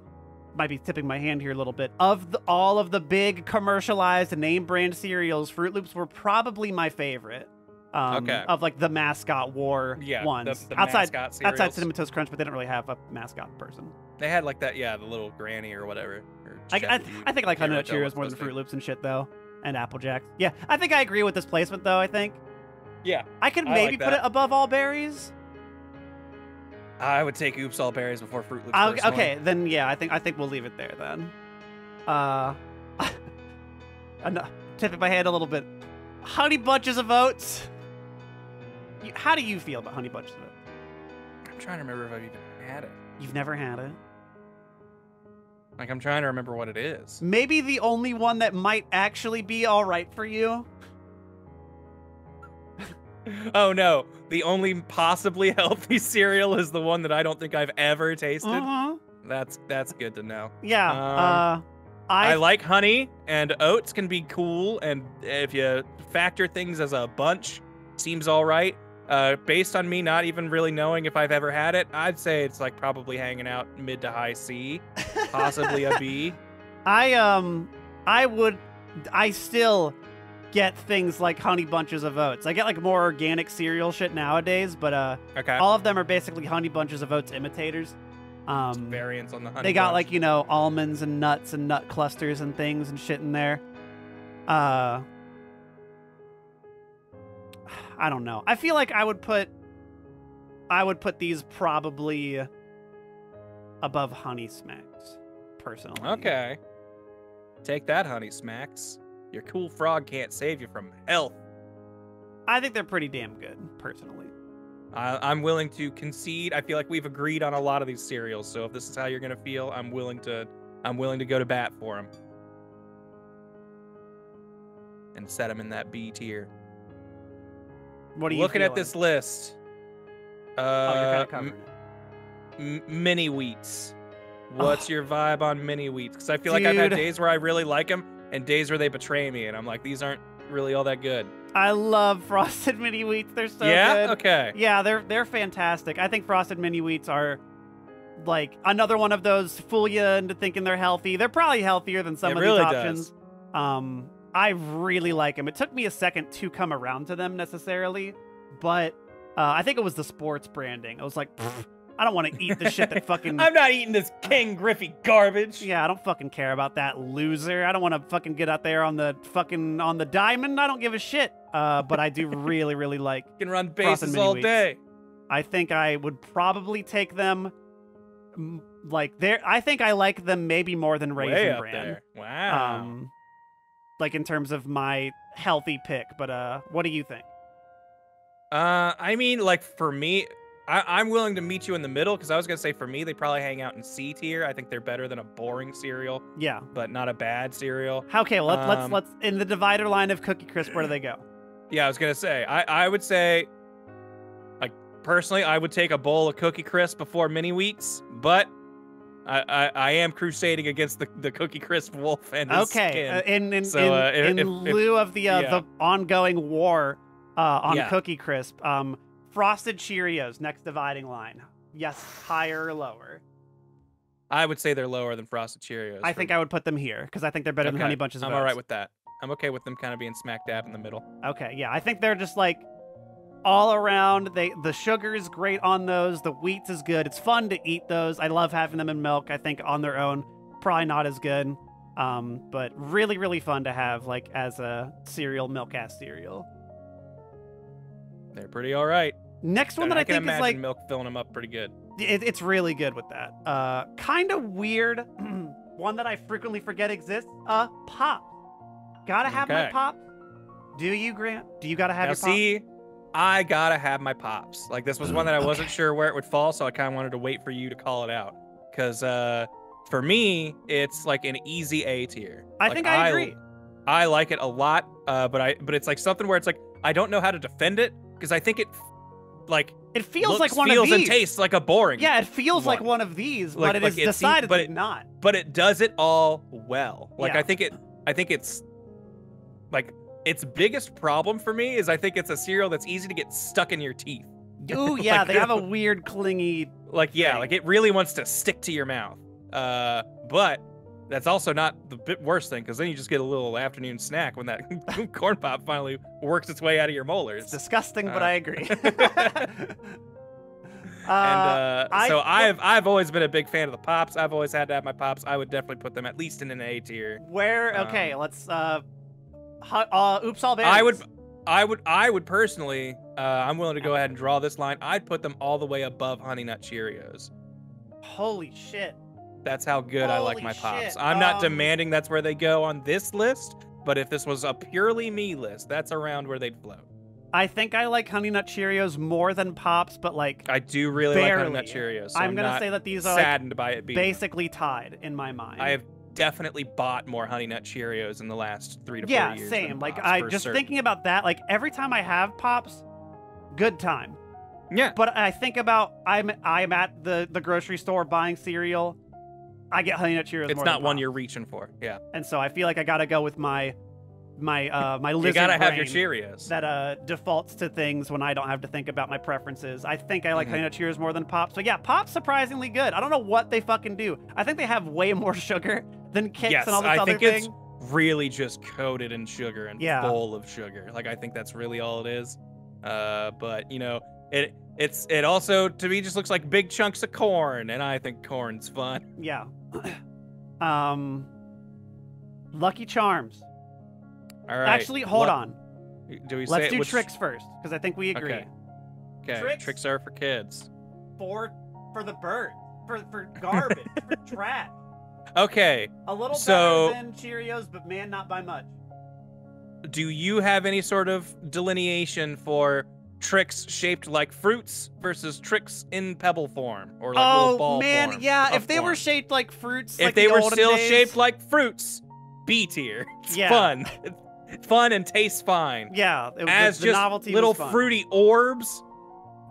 might be tipping my hand here a little bit of the, all of the big commercialized name brand cereals. Froot Loops were probably my favorite. Um, Okay. Of like the mascot war Yeah, ones the, the outside outside. Cinnamon Toast Crunch, but they didn't really have a mascot person. They had like that, yeah, the little granny or whatever. I, I, I think I like Honey Nut Cheerios more than Froot Loops and shit though, and Apple Jacks. Yeah, I think I agree with this placement though. I think. Yeah, I could I maybe like put it above all berries. I would take Oops All Berries before Froot Loops. Uh, okay, then yeah, I think I think we'll leave it there then. Uh, tipping my hand a little bit. Honey bunches of oats. How do you feel about honey bunches of oats? I'm trying to remember if I've even had it. You've never had it. Like I'm trying to remember what it is. Maybe the only one that might actually be all right for you. Oh no, the only possibly healthy cereal is the one that I don't think I've ever tasted. Uh-huh. That's that's good to know. Yeah. Um, uh, I, I, like honey and oats can be cool and if you factor things as a bunch seems all right. Uh, based on me not even really knowing if I've ever had it, I'd say it's like probably hanging out mid to high C, possibly a B. I um I would I still get things like honey bunches of oats. I get like more organic cereal shit nowadays, but uh Okay. all of them are basically honey bunches of oats imitators. Um variants on the honey. they got bunch. like, you know, almonds and nuts and nut clusters and things and shit in there. Uh I don't know. I feel like I would put I would put these probably above honey smacks personally. Okay. Take that, honey smacks. Your cool frog can't save you from health. I think they're pretty damn good, personally. I, I'm willing to concede. I feel like we've agreed on a lot of these cereals. So if this is how you're gonna feel, I'm willing to. I'm willing to go to bat for them. And set them in that B tier. What are you Looking at this list. Uh, Oh, kind of m- mini wheats. What's your vibe on mini wheats? Because I feel like I've had days where I really like them and days where they betray me, and I'm like, these aren't really all that good. I love frosted mini wheats. They're so yeah. good. Okay. Yeah, they're they're fantastic. I think frosted mini wheats are like another one of those fool you into thinking they're healthy. They're probably healthier than some It of really these does. options. Um, I really like them. It took me a second to come around to them necessarily, but uh, I think it was the sports branding. I was like, I don't want to eat the shit that fucking. I'm not eating this Ken Griffey garbage. Yeah, I don't fucking care about that loser. I don't want to fucking get out there on the fucking on the diamond. I don't give a shit. Uh, but I do really, really like. can run bases all Wheats. day. I think I would probably take them. mm, Like there, I think I like them maybe more than Raisin Way up Bran. there. Wow. Um, like in terms of my healthy pick. But uh, what do you think? Uh, I mean, like for me, I, I'm willing to meet you in the middle because I was gonna say for me they probably hang out in C tier. I think they're better than a boring cereal, Yeah. but not a bad cereal. Okay, well, let's let's Um, let's in the divider line of Cookie Crisp. Where do they go? Yeah, I was gonna say I I would say, like personally, I would take a bowl of Cookie Crisp before mini wheats, but. I, I, I am crusading against the, the Cookie Crisp wolf and his Okay, skin. uh, in in So, in, uh, if- in if- if- lieu of the uh, yeah. the ongoing war uh, on Yeah. Cookie Crisp, um, Frosted Cheerios next dividing line. Yes, higher or lower? I would say they're lower than Frosted Cheerios. I think I would put them here because I think they're all right with that. I'm okay with them kind of being smack dab in the middle. Okay, yeah, I think they're just like all around. They the sugar is great on those. The wheat is good. It's fun to eat those. I love having them in milk. I think on their own, probably not as good. Um, but really, really fun to have like as a cereal, milk ass cereal. They're pretty all right. Next one that I, I, can think is like milk filling them up pretty good. it, it's really good with that. Uh, kind of weird. one that I frequently forget exists. Uh, pop. Gotta have my pop. Do you, Grant? Do you gotta have now your pop? see, I gotta have my pops. Like this was one that I wasn't sure where it would fall, so I kind of wanted to wait for you to call it out. Cause uh, for me, it's like an easy A tier. I Like, think I agree. I like it a lot, uh, but I but it's like something where it's like I don't know how to defend it because I think it like It feels looks, like one feels of these. and tastes like a boring. Yeah, it feels like one. one of these, Like- but it like is it decidedly but it- not. but it does it all well. Like Yeah. I think it I think it's like its biggest problem for me is I think it's a cereal that's easy to get stuck in your teeth. Ooh, yeah, Like, they have a weird clingy. Like yeah, Thing. like it really wants to stick to your mouth. Uh but that's also not the bit worst thing because then you just get a little afternoon snack when that corn pop finally works its way out of your molars. It's disgusting, but Uh, I agree. and uh, I so I've I've always been a big fan of the pops. I've always had to have my pops. I would definitely put them at least in an A tier. where? Okay, um, let's. Uh, uh, oops, all berries. I would, I would, I would personally. Uh, I'm willing to go ahead and draw this line. I'd put them all the way above Honey Nut Cheerios. Holy shit! That's how good I like Holy my pops. shit, I'm not um, demanding that's where they go on this list, but if this was a purely me list, that's around where they'd float. I think I like Honey Nut Cheerios more than Pops, but like I do really like Honey Nut Cheerios. So I'm I'm, gonna say that these are like, saddened by it being. basically tied in my mind. I have definitely bought more Honey Nut Cheerios in the last three to yeah, four years. Yeah, same. Like I just certain. thinking about that. Like every time I have Pops, good time. Yeah. But I think about I'm I'm at the the grocery store buying cereal. I get Honey Nut Cheerios. It's not one you're reaching for. Yeah. and so I feel like I gotta go with my my uh my lizard You gotta have your brain Cheerios. that uh defaults to things when I don't have to think about my preferences. I think I like Mhm. Honey Nut Cheerios more than Pops. So yeah, Pops surprisingly good. I don't know what they fucking do. I think they have way more sugar than Kix yes, and all this I other think thing. it's really just coated in sugar and Yeah. full of sugar. Like I think that's really all it is. Uh, but you know, it it's it also to me just looks like big chunks of corn, and I think corn's fun. Yeah. um Lucky Charms. All right. Actually, hold Lu- on. Do we Let's do Trix first because I think we agree. Okay. Okay. Trix? Trix are for kids. For for the bird, for for garbage, for trash. Okay. A little So- better than Cheerios, but man, not by much. Do you have any sort of delineation for Trix shaped like fruits versus Trix in pebble form or like little oh ball man, form, yeah. If they were shaped like fruits, if like they the were still days- shaped like fruits, B tier. It's Yeah. fun. It's fun and tastes fine. yeah, it, As the, the just novelty little fruity orbs,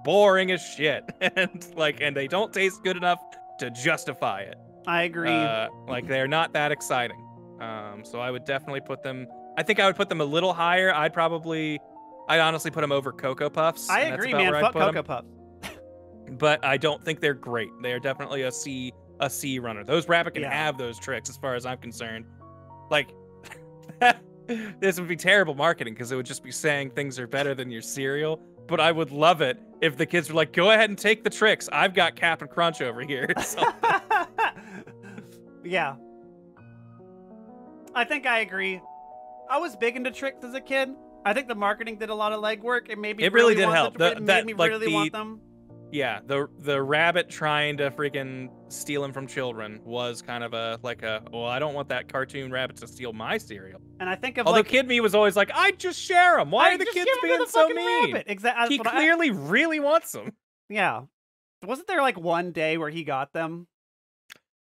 boring as shit. and like and they don't taste good enough to justify it. I agree. Uh, like they're not that exciting. Um, so I would definitely put them. I think I would put them a little higher. I'd probably, I'd honestly put them over Cocoa Puffs. I agree, man. Fuck. Cocoa Puffs. But I don't think they're great. They are definitely a C, a C runner. Those Rapid can Yeah. have those Trix, as far as I'm concerned. Like, this would be terrible marketing because it would just be saying things are better than your cereal. But I would love it if the kids were like, "Go ahead and take the Trix. I've got Cap'n Crunch over here." Yeah. I think I agree. I was big into Trix as a kid. I think the marketing did a lot of legwork. It maybe It really did help. The, it made that- me like, really the- want them. yeah, the the rabbit trying to freaking steal him from children was kind of a like a well, I don't want that cartoon rabbit to steal my cereal. And I think of Although like kid me was always like, I just share them. Why I are the kids give him to being the so mean? rabbit. Exactly. He clearly really wants them. yeah. Wasn't there like one day where he got them?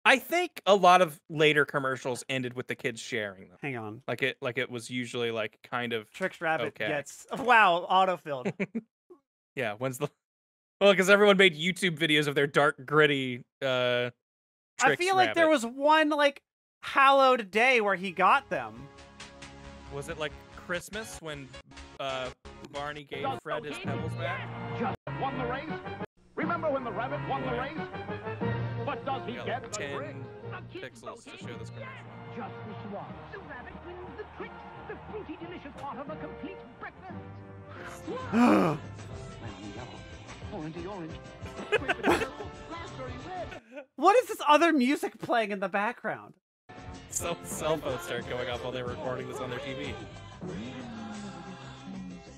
I think a lot of later commercials ended with the kids sharing them. Hang on. Like it like it was usually like kind of Trix Rabbit Okay. gets wow autofilled. yeah, when's the Well, because everyone made YouTube videos of their dark, gritty uh I Trix feel like there was one like hallowed day where he got them. Was it like Christmas when uh Barney gave Fred his pebbles back? Just won the race? Remember when the rabbit won the race? What does he Got get? like The ten trick. pixels to show this commercial. Just this one. The rabbit wins the trick. The fruity, delicious part of a complete breakfast. yellow. Orangey orange. Grape and purple. Raspberry red. what is this other music playing in the background? So cell phones start going off while they're recording this on their TV.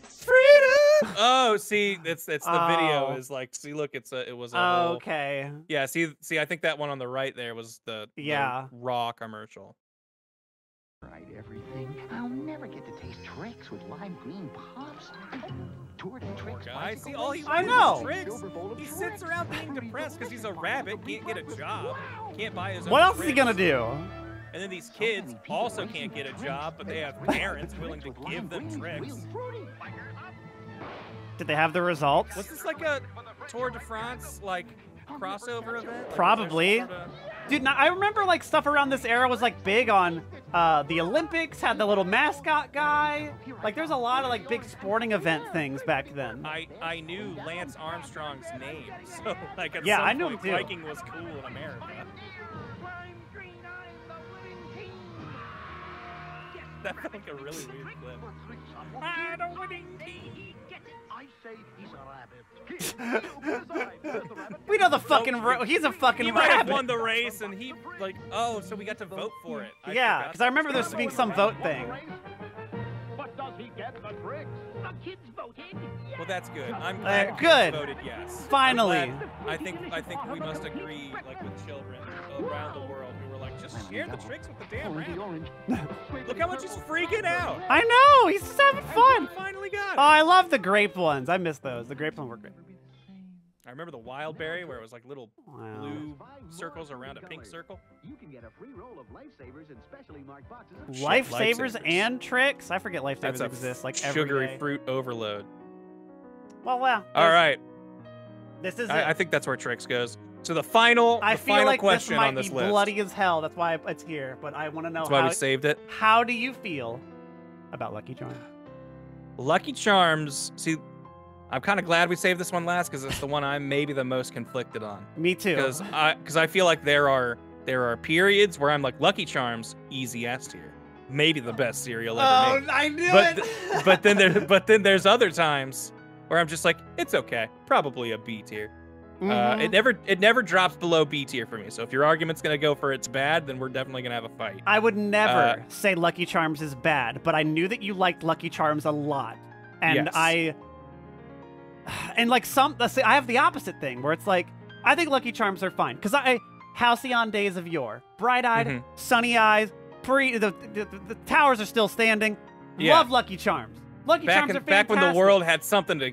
Freedom. Oh, see, it's it's the video Oh. is like, see, look, it's a it was a Oh, whole, okay. yeah. See, see, I think that one on the right there was the, the Yeah. raw commercial. Right, everything. I'll never get to taste Trix with lime green pops. Tour de Trix. guy. See, all he race. I wants is know. Trix. Silver bowl He sits around being depressed because he's a rabbit, can't get a job, can't buy his own. What else is he gonna do? And then these kids also can't get a job, but they have parents willing to give them Trix. Did they have the results? Was this like a Tour de France like crossover event? Like, was there some Probably. sort Dude, now, I remember like stuff around this era was like big on uh, the Olympics, had the little mascot guy. Like there's a lot of like big sporting event things back then. I I knew Lance Armstrong's name, so like at Yeah, some I knew point, him too. Viking was cool in America. That felt like a really weird clip. Ah, the winning team. We know the fucking ro- he's a fucking He might have rabbit. won the race, and he like, oh, so we got to vote for it. I yeah, because I remember was there being some vote thing. What does he get? The Trix. The kids voted. Well, that's good. I'm Uh, glad kids good. voted yes. Finally. I think I think we must agree, like with children around the world, who were like, just oh share the Trix with the damn Orangey rabbit. orange. Look how much he's freaking out. I know he's just having He fun. finally got oh, it. Oh, I love the grape ones. I miss those. The grape ones were great. I remember the wild berry where it was like little Wow. blue circles around a pink circle. You can get a free roll of lifesavers in specially marked boxes of Lifesavers lifesavers. and Trix. I forget lifesavers That's exist like every sugary day. fruit overload. Well, well. All right. This is I, it. I think that's where Trix goes. So the final, I the feel final like question this might on this be list. bloody as hell. That's why it's here. But I want to know That's why how, we saved it. how do you feel about Lucky Charms? Lucky Charms. See, I'm kind of glad we saved this one last because it's the one I'm maybe the most conflicted on. Me too. Because I because I feel like there are there are periods where I'm like Lucky Charms, easy S tier, maybe the best cereal ever oh, made. Oh, I knew But th- but then there but then there's other times where I'm just like it's okay, probably a B tier. Uh, Mm-hmm. it never it never drops below B tier for me. So if your argument's gonna go for it's bad, then we're definitely gonna have a fight. I would never Uh, say Lucky Charms is bad, but I knew that you liked Lucky Charms a lot, and Yes. I, and like some, I have the opposite thing where it's like I think Lucky Charms are fine because I halcyon days of yore, bright-eyed, Mhm. sunny eyes, pre the, the, the, the towers are still standing. Yeah. Love Lucky Charms. Lucky Back Charms in, are back when the world had something to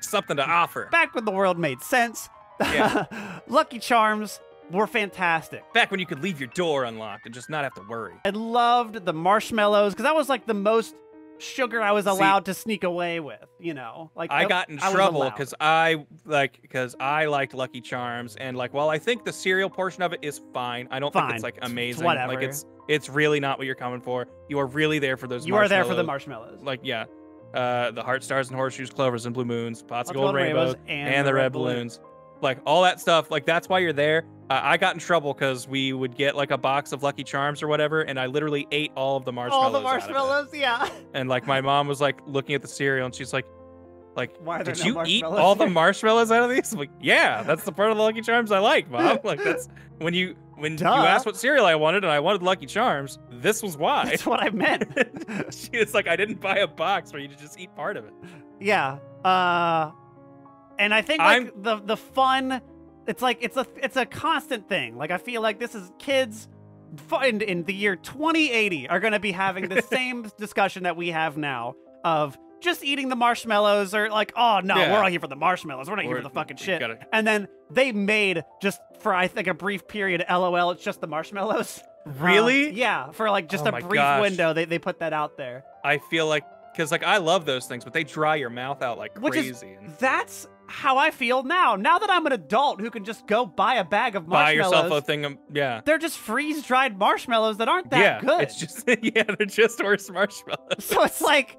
something to offer. back when the world made sense. Yeah. Lucky Charms were fantastic. Back when you could leave your door unlocked and just not have to worry. I loved the marshmallows because that was like the most sugar I was See- allowed to sneak away with. You know, like I it- got in was trouble because I like because I liked Lucky Charms and like while I think the cereal portion of it is fine, I don't think Fine. it's like It's amazing. whatever. Like it's it's really not what you're coming for. You are really there for those. you are there for the marshmallows. Like yeah, uh, the heart stars and horseshoes, clovers and blue moons, pots of gold rainbows, and, the red balloons. Like all that stuff. Like that's why you're there. Uh, I got in trouble because we would get like a box of Lucky Charms or whatever, and I literally ate all of the marshmallows. All the out of it. marshmallows, yeah. And like my mom was like looking at the cereal, and she's like, like, Why did no you eat all the marshmallows out of these? I'm like, yeah, that's the part of the Lucky Charms I like, mom. Like that's when you when Duh. you asked what cereal I wanted, and I wanted Lucky Charms. This was why. That's what I meant. she was like, I didn't buy a box for you to just eat part of it. yeah. Uh, And I think like I'm- the the fun, it's like it's a it's a constant thing. Like I feel like this is kids in, in the year 2080 are going to be having the same discussion that we have now of just eating the marshmallows or like oh no Yeah. we're all here for the marshmallows we're not here for the fucking shit gotta- and then they made just for i think a brief period lol it's just the marshmallows Uh, Really? yeah for like just Oh a brief gosh. window they, they put that out there I feel like because like I love those things, but they dry your mouth out like Which is- crazy. and that's how i feel now now that i'm an adult who can just go buy a bag of marshmallows. buy yourself a thing. Of, yeah. they're just freeze dried marshmallows that aren't that yeah. good. It's just yeah, they're just worse marshmallows. so it's like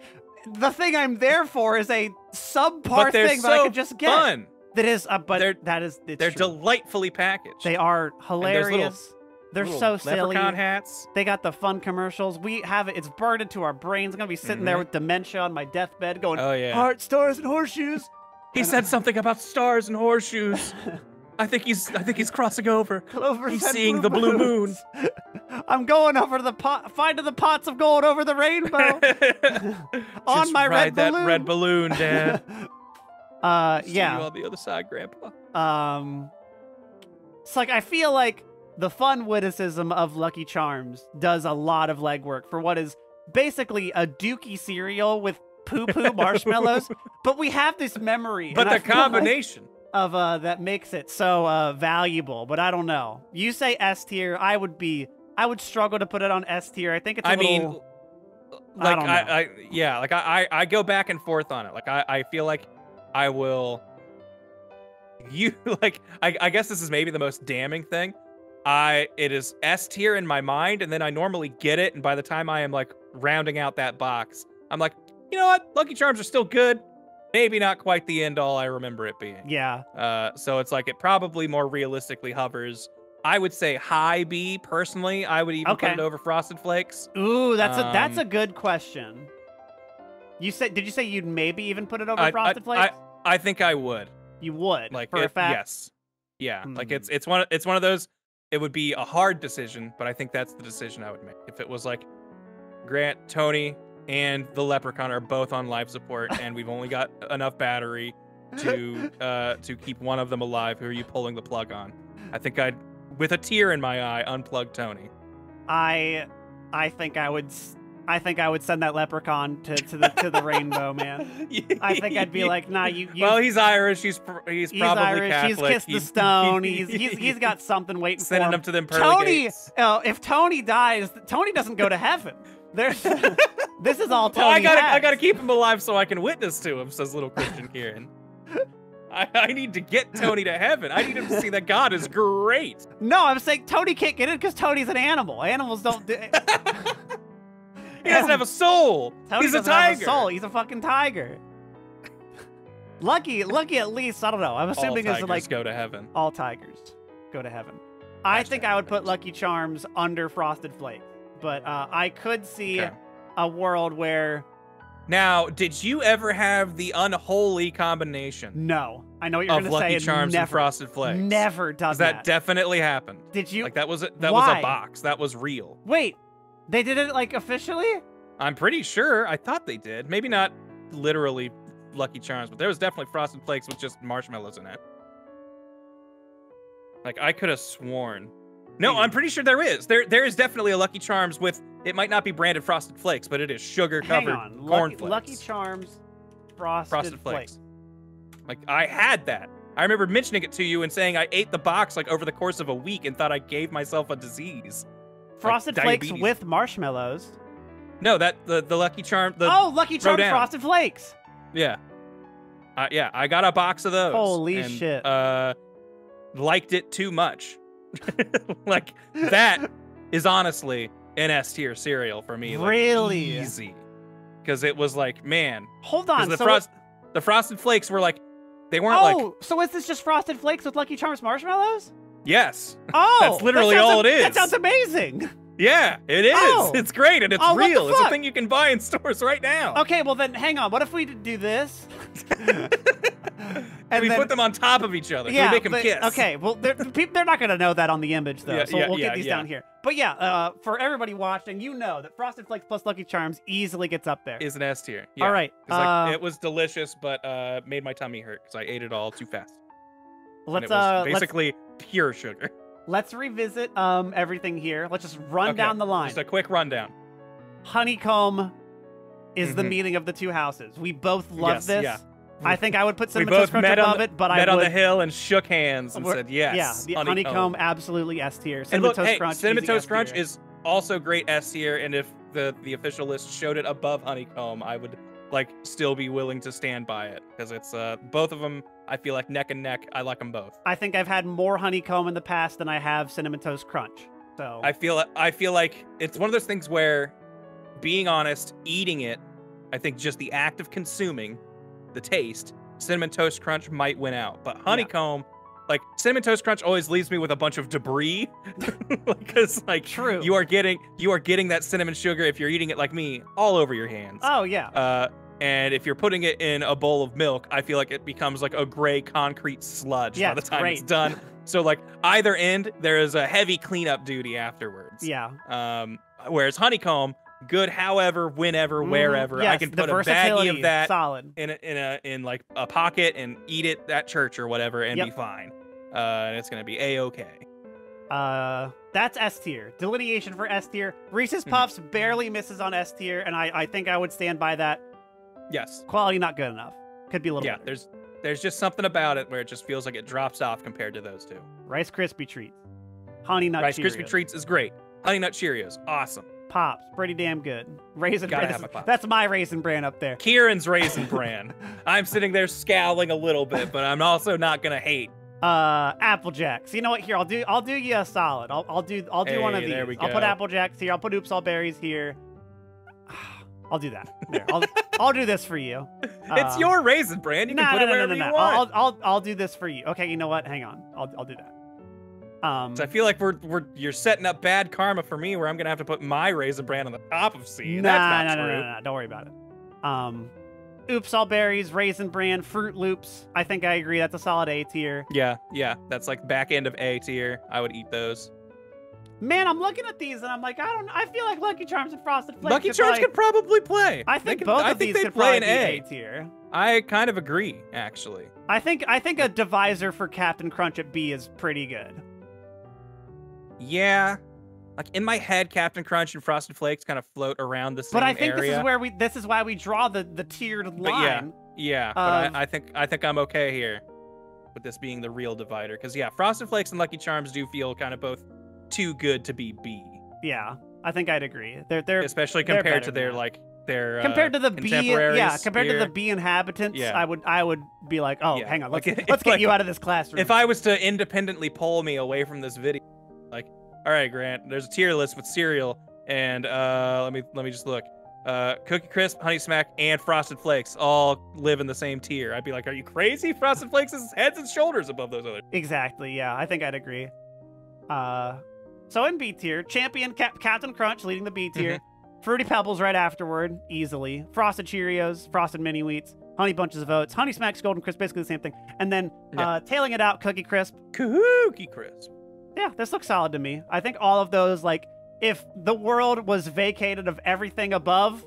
the thing I'm there for is a subpar thing so that I could just get. fun. That is, uh, but They're- that is it's They're true. delightfully packaged. They are hilarious. They're so silly. Hats. They got the fun commercials. We have it. It's burned into our brains. I'm gonna be sitting there Mhm. with dementia on my deathbed, going Oh yeah. heart, stars, and horseshoes. He said something about stars and horseshoes. I think he's I think he's crossing over. Clovers He's and seeing the blue moon. I'm going over the pot, finding the pots of gold over the rainbow. On my red ride that balloon. red balloon, Dad. uh, See yeah. you on the other side, Grandpa. Um, it's like I feel like the fun witticism of Lucky Charms does a lot of legwork for what is basically a Dookie cereal with poo poo marshmallows. but we have this memory, But the feel like combination. of uh that makes it so uh valuable. But I don't know. You say S tier, I would be. I would struggle to put it on S tier. I think it's. I I mean, little, I like don't I, know. I, yeah, like I, I I go back and forth on it. Like I, I feel like I will. You like I, I guess this is maybe the most damning thing. I it is S tier in my mind, and then I normally get it, and by the time I am like rounding out that box, I'm like, you know what? Lucky Charms are still good. Maybe not quite the end all I remember it being. yeah. Uh, so it's like it probably more realistically hovers. I would say high B personally. I would even Okay. put it over Frosted Flakes. Ooh, that's a that's Um, a good question. You said? Did you say you'd maybe even put it over I- I- Frosted Flakes? I think I would. you would, Like for a fact. yes, yeah. Like Hmm. it's it's one it's one of those. It would be a hard decision, but I think that's the decision I would make if it was like Grant, Tony, and the Leprechaun are both on life support, and we've only got enough battery to uh to keep one of them alive. Who are you pulling the plug on? I think I'd, with a tear in my eye, unplug Tony. I I think I would I think I would send that leprechaun to, to the to the rainbow, man. I think I'd be like, nah, you. you well, he's Irish. He's pr- he's, he's probably Irish. Catholic. He's kissed the stone. He's he's he's got something waiting for him. sending him. to them pearly Tony, uh, if Tony dies, Tony doesn't go to heaven. There's this is all Tony Well, I gotta, I gotta keep him alive so I can witness to him, says little Christian Kirran. I, I need to get Tony to heaven. I need him to see that God is great. No, I'm saying Tony can't get in because Tony's an animal. Animals don't. Do, He doesn't have a soul. Tony He's a tiger. soul. He's a fucking tiger. Lucky, lucky at least. I don't know. I'm assuming it's like go to heaven. all tigers go to heaven. I Hashtag think I would put. Lucky Charms under Frosted Flakes, but uh, I could see Okay. a world where Now, did you ever have the unholy combination no. I know what you're gonna Lucky say. and Charms never, and Frosted Flakes? Never 'Cause that that. definitely happened. Did you? Like that was a, that was a box. That was real. Wait, they did it like officially? I'm pretty sure. I thought they did. Maybe not literally Lucky Charms, but there was definitely Frosted Flakes with just marshmallows in it. Like I could have sworn. No, I'm pretty sure there is. There there is definitely a Lucky Charms with it might not be branded Frosted Flakes, but it is sugar covered on. corn Lucky, flakes. Lucky Charms, Frosted, Frosted Flakes. Flakes. Like I had that. I remember mentioning it to you and saying I ate the box like over the course of a week and thought I gave myself a disease. Frosted Flakes diabetes. with marshmallows. No, that the the Lucky Charm the oh, Lucky Charms. Frosted Flakes. Yeah. Uh, yeah, I got a box of those. Holy and, shit. Uh, liked it too much. like that is honestly an S tier cereal for me. like, Really? easy. Because it was like, man, hold on. the so frost, the frosted flakes were like, they weren't oh, like, so is this just Frosted Flakes with Lucky Charms marshmallows? yes, Oh, That's literally that all it is. That sounds amazing. yeah, it is. Oh. It's great and it's Oh, real. It's a thing you can buy in stores right now. Okay, well then, hang on. What if we do this? and we then, put them on top of each other. yeah, we make them but- kiss. Okay, well, they're, they're not going to know that on the image, though, Yeah, so yeah, we'll yeah, get these down here. But yeah, uh, for everybody watching, you know that Frosted Flakes plus Lucky Charms easily gets up there. Is an S tier. Yeah. All right, like, uh, it was delicious, but uh, made my tummy hurt because I ate it all too fast. Let's uh, let's, basically pure sugar. let's revisit um everything here. Let's just run Okay, down the line. Just a quick rundown. Honeycomb is the Mhm. meeting of the two houses. We both love Yes, this. yeah. I think I would put Cinnamon Toast Crunch met on above it, but I Met on the hill and shook hands and said yes. yeah, the honeycomb, absolutely S tier. And Cinnamon look, Toast hey, Crunch, cinnamon toast crunch is also great S tier, and if the the official list showed it above honeycomb, I would like still be willing to stand by it because it's uh both of them. I feel like neck and neck. I like them both. I think I've had more honeycomb in the past than I have cinnamon toast crunch. So I feel I feel like it's one of those things where, being honest, eating it, I think just the act of consuming, the taste, cinnamon toast crunch might win out. But honeycomb, like cinnamon toast crunch, always leaves me with a bunch of debris, because like True. you are getting you are getting that cinnamon sugar if you're eating it like me all over your hands. oh yeah, Uh, and if you're putting it in a bowl of milk, I feel like it becomes like a gray concrete sludge Yeah, by the it's time it's great. done. So like either end, there is a heavy cleanup duty afterwards. yeah. Um, whereas honeycomb, good, however, whenever, Mhm. wherever. I Yes, can put a baggie of that solid. in a, in a in like a pocket and eat it at church or whatever and Yep. be fine. Uh, and it's gonna be a okay. Uh, that's S tier. Delineation for S tier. Reese's Mhm. Puffs barely misses on S tier, and I, I think I would stand by that. Yes. Quality not good enough. Could be a little Yeah. better. There's there's just something about it where it just feels like it drops off compared to those two. Rice Krispie treats. Honey Nut Rice Cheerios. Krispie treats is great. Honey Nut Cheerios, awesome. Pops, pretty damn good. Raisin Gotta bran. is- That's my raisin bran up there. Kirran's raisin bran. I'm sitting there scowling a little bit, but I'm also not gonna hate. Uh, Apple Jacks. You know what? Here, I'll do. I'll do you a solid. I'll, I'll do. I'll do one of these. there we go. I'll put. Apple Jacks here. I'll put Oops All Berries here. I'll do that. There. I'll, I'll do this for you. it's Uh, your raisin bran. You no, can put no, it no, no, wherever no, you want. I'll, I'll, I'll do this for you. Okay, you know what? Hang on. I'll, I'll do that. Um, So I feel like we're we're you're setting up bad karma for me, where I'm gonna have to put my raisin bran on the top of C. nah, That's not no, true. no, no, no, Don't worry about it. Um, Oops All Berries, Raisin Bran, Froot Loops. I think I agree. That's a solid A tier. Yeah, yeah, that's like back end of A tier. I would eat those. Man, I'm looking at these and I'm like, I don't. I feel like Lucky Charms and Frosted Flakes. Lucky Charms probably- could probably play. I think could- both I of think these they'd could play an. A tier. I kind of agree, actually. I think I think a divisor for Cap'n Crunch at B is pretty good. Yeah, like in my head, Cap'n Crunch and Frosted Flakes kind of float around the same But I think area. this is where we this is why we draw the the tiered line. But yeah, Yeah, but Of- I, I think I think I'm okay here with this being the real divider because yeah, Frosted Flakes and Lucky Charms do feel kind of both too good to be B, Yeah, I think I'd agree. They're they're especially they're compared to their like their compared uh, to the B, yeah, compared to the here. B inhabitants, Yeah. I would I would be like, oh, Yeah, hang on, let's like, let's get like, you out of this classroom. If I was to independently pull me away from this video, all right, Grant, there's a tier list with cereal, and uh, let me let me just look. Uh, Cookie Crisp, Honey Smack, and Frosted Flakes all live in the same tier. I'd be like, are you crazy? Frosted Flakes is heads and shoulders above those other. exactly, yeah, I think I'd agree. Uh, so in B tier, Champion Cap- Cap'n Crunch leading the B tier, Mm-hmm. Fruity Pebbles right afterward, easily. Frosted Cheerios, Frosted Mini Wheats, Honey Bunches of Oats, Honey Smacks, Golden Crisp, basically the same thing, and then Yeah. uh, tailing it out, Cookie Crisp, Cookie Crisp. Yeah, this looks solid to me. I think all of those, like, if the world was vacated of everything above,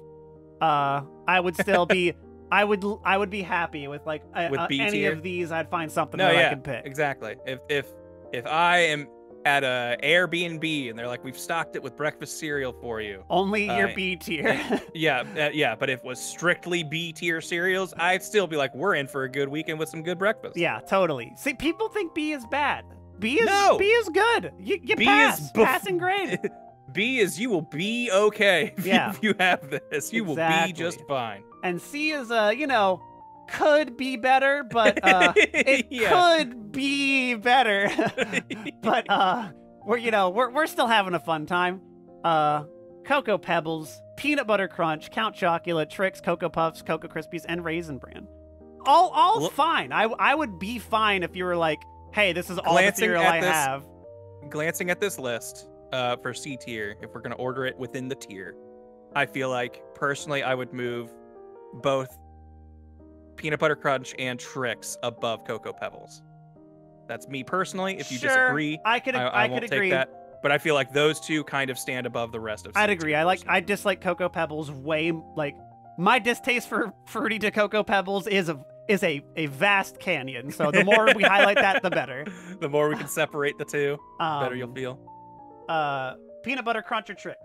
uh, I would still be, I would, I would be happy with like uh, With B any of these. I'd find something No, that I can pick. exactly. If if if I am at a Airbnb and they're like, we've stocked it with breakfast cereal for you. Only your Uh, B tier. Yeah, uh, yeah, but if it was strictly B tier cereals, I'd still be like, we're in for a good weekend with some good breakfast. yeah, totally. See, people think B is bad. B is No! B is good. You, you B is pass, bef- passing grade. B is you will be okay if, Yeah. you, if you have this. You will be just fine. and C is uh, you know, could be better, but uh, it Yeah. could be better. but uh we're you know we're we're still having a fun time uh cocoa pebbles peanut butter crunch Count Chocula Trix cocoa puffs cocoa krispies and raisin bran all all Look- fine i i would be fine if you were like hey this is all the cereal i this- have Glancing at this list uh, for C tier, if we're going to order it within the tier, I feel like personally I would move both peanut butter crunch and Trix above cocoa pebbles. That's me personally. If you Sure, disagree, I could I, I, I could agree. that. But I feel like those two kind of stand above the rest of. I'd agree. I like. I dislike Cocoa Pebbles way like my distaste for fruity to Cocoa Pebbles is a is a, a vast canyon. So the more we highlight that, the better. the more we can separate the two, Um, better you'll feel. Uh, peanut butter crunch or trick?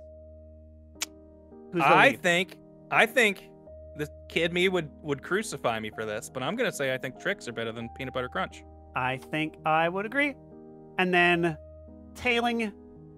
I lead? think I think the kid me would would crucify me for this, but I'm gonna say I think Trix are better than peanut butter crunch. I think I would agree. And then tailing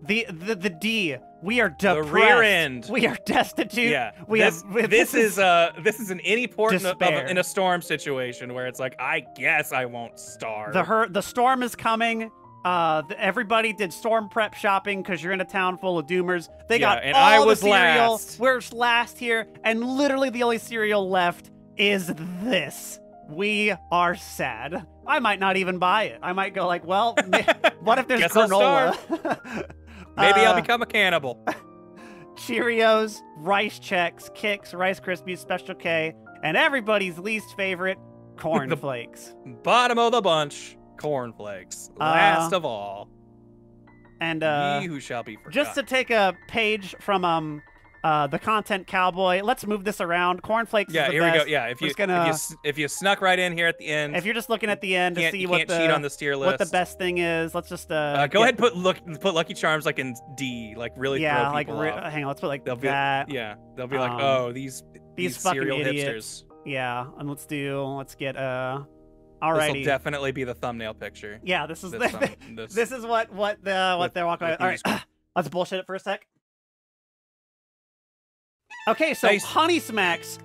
the the, the D. We are depressed. The rear end. We are destitute. yeah, we this, have- this, this is is uh this is an any port in a, of a- in a storm situation where it's like I guess I won't starve. The her the storm is coming. Uh, the, everybody did storm prep shopping because you're in a town full of doomers. They Yeah, got and all I the was cereal. last. We're last here, and literally the only cereal left is this. We are sad. I might not even buy it. I might go like, well, what if there's Guess granola? Maybe I'll Uh, become a cannibal. Cheerios, Rice Chex, Kix, Rice Krispies, Special K, and everybody's least favorite, Corn Flakes. Bottom of the bunch, cornflakes. Last of all, And uh, ye who shall be forgotten. just to take a page from um uh the content cowboy, let's move this around. Cornflakes. yeah, here we go. Yeah, if you gonna- if you if you snuck right in here at the end, If you're just looking at the end to see you what can't the cheat on the tier list. what the best thing is, let's just uh, Uh, go get- ahead and put look put Lucky Charms like in D, like really yeah, throw like off. hang on, let's put like They'll be that. yeah, they'll be like, Um, oh, these these these, fucking idiots. hipsters. Yeah, and let's do let's get uh, This will definitely be the thumbnail picture. yeah, this is This, the, this, this is what what the what with- they're walking. All right, let's bullshit it for a sec. Okay, so Nice. Honey Smacks,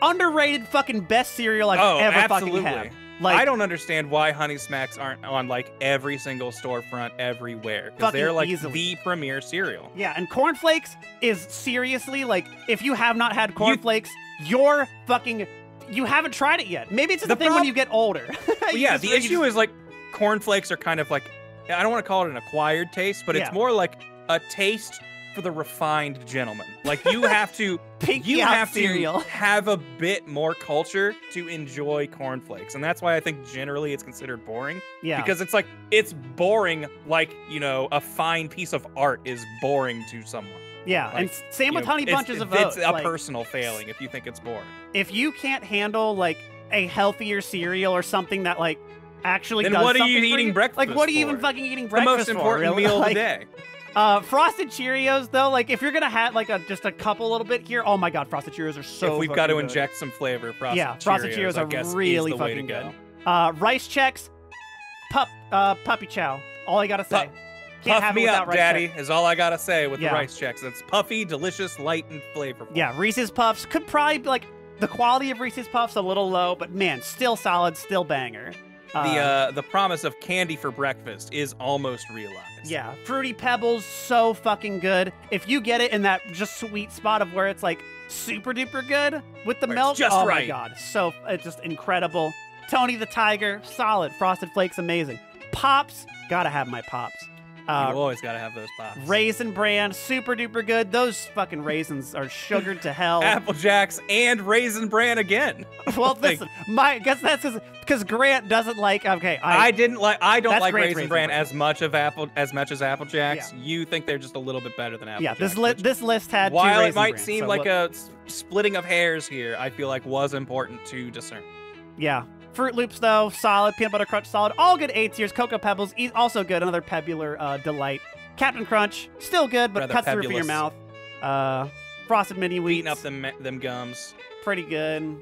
underrated fucking best cereal I've oh, ever absolutely. fucking had. Like I don't understand why Honey Smacks aren't on like every single storefront everywhere because they're like easily. the premier cereal. Yeah, and cornflakes is seriously like if you have not had cornflakes, you're fucking you haven't tried it yet. Maybe it's just The thing when you get older. Yeah, the issue is like cornflakes are kind of like I don't want to call it an acquired taste, but Yeah. it's more like a taste for the refined gentleman. Like you have to Pinky you have cereal. to have a bit more culture to enjoy cornflakes. And that's why I think generally it's considered boring Yeah, because it's like it's boring like, you know, a fine piece of art is boring to someone. yeah, like, and same with know, honey bunches of oats. It's a like, personal failing if you think it's boring. if you can't handle like a healthier cereal or something that like actually Then what are you eating for eating Like, what are you even fucking eating breakfast The breakfast most for? important really? meal of the day. Uh, frosted Cheerios though, like if you're gonna have like a just a couple little bit here, oh my god, frosted Cheerios are so. if we've got to good. inject some flavor, frosted Yeah, frosted Cheerios, Cheerios I are guess, is really the way to fucking go. good. Uh, Rice Chex, pup, uh, puppy chow. All I gotta say. Pup- Can't Puff me without up, rice daddy, check. is all I gotta say with Yeah. the Rice Chex. It's puffy, delicious, light, and flavorful. Yeah, Reese's Puffs could probably like the quality of Reese's Puffs a little low, but man, still solid, still banger. The uh, the promise of candy for breakfast is almost realized. Yeah, Fruity Pebbles, so fucking good. If you get it in that just sweet spot of where it's like super duper good with the Where milk, just oh my god, so it's just incredible. Tony the Tiger, solid. Frosted Flakes, amazing. Pops, gotta have my pops. You Uh, always gotta have those pops. Raisin Bran, super duper good. Those fucking raisins are sugared to hell. Apple Jacks and Raisin Bran again. well, listen, my guess that's because Grant doesn't like. Okay, I, I, didn't like. I don't like Raisin, Raisin Bran Bran. as much of Apple as much as Apple Jacks. You think they're just a little bit better than Apple yeah, Jacks. this li- which- this list had two while it might seem so like a splitting of hairs here, I feel like was important to discern. Yeah. Froot Loops, though, solid. Peanut Butter Crunch, solid. All good A tiers. Cocoa Pebbles, e- also good. Another pebular uh, delight. Cap'n Crunch, still good, but Rather cuts through for your mouth. Uh, Frosted Mini Wheats, Beating up them them gums. pretty good.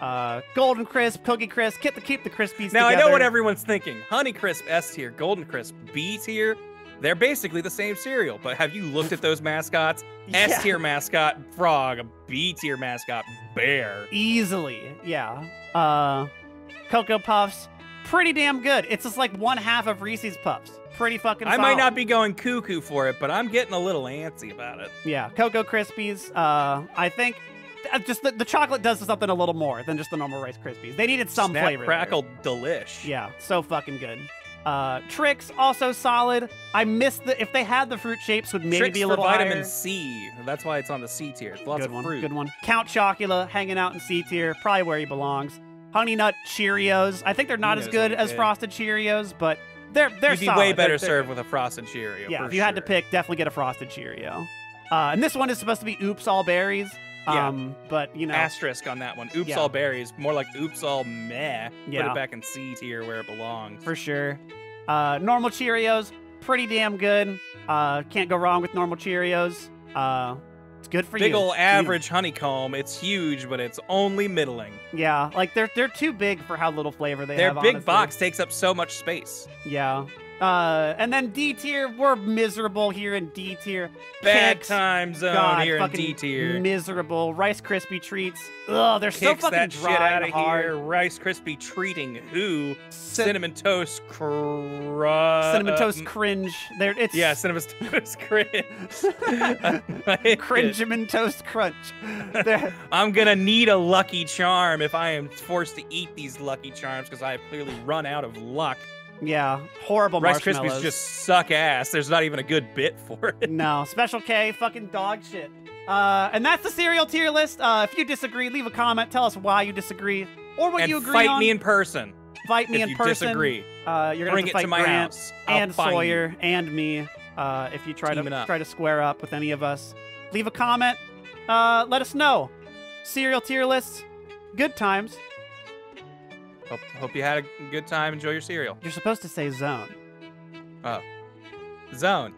Uh, Golden Crisp, Cookie Crisp, keep the keep the Crispies Now I know what everyone's thinking. Honey Crisp S tier, Golden Crisp B tier. They're basically the same cereal, but have you looked at those mascots? Yeah. S tier mascot frog, B tier mascot bear. Easily, yeah. Uh, Cocoa Puffs, pretty damn good. It's just like one half of Reese's Puffs. Pretty fucking. Solid. I might not be going cuckoo for it, but I'm getting a little antsy about it. Yeah, Cocoa Krispies. Uh, I think uh, just the, the chocolate does something a little more than just the normal Rice Krispies. They needed some Snap, flavor. there. crackle, delish. Yeah, so fucking good. Uh, Trix also solid. I missed the if they had the fruit shapes would maybe Trix be a little for vitamin higher. C. That's why it's on the C tier. It's lots good of one, fruit. good one. Count Chocula hanging out in C tier, probably where he belongs. Honey Nut Cheerios. I think they're not as good as. Frosted Cheerios, but they're they're You'd be solid. way They're- better they're- served with a frosted Cheerio. Yeah, if you had to pick, definitely get a Frosted Cheerio. Uh, and this one is supposed to be Oops All Berries. Yeah. Um, but you know, asterisk on that one. Oops, Yeah. all berries. More like oops, all meh. Yeah. Put it back in C tier where it belongs. for sure. Uh, normal Cheerios, pretty damn good. Uh, can't go wrong with normal Cheerios. Uh, it's good for Big you. you. average honeycomb. It's huge, but it's only middling. Yeah, like they're they're too big for how little flavor they Their have. Their big honestly. box takes up so much space. Yeah. Uh, and then D tier, we're miserable here in D tier. Bad Kix. time zone God, here in D tier. Miserable. Rice Krispie treats. Ugh, they're so Kix fucking that dry shit out of hard. here. Rice Krispie treating who? Cin- Cinnamon toast crunch. cinnamon toast cringe. There, it's Yeah, cinnamon toast cringe. cringeman toast crunch. I'm gonna need a Lucky Charm if I am forced to eat these Lucky Charms because I have clearly run out of luck. Yeah, horrible Rice. Krispies just suck ass. There's not even a good bit for it. No, Special K, fucking dog shit. Uh, and that's the cereal tier list. Uh, if you disagree, leave a comment. Tell us why you disagree or what and you agree fight on. me in person fight me if in you person. disagree. Uh, you're gonna Bring to fight to my Grant house. I'll and find you. Sawyer and me. Uh, if you try Teaming to up. try to square up with any of us, leave a comment. Uh, let us know. Cereal tier lists, good times. Hope, hope you had a good time. Enjoy your cereal. You're supposed to say zone. Oh. Zone.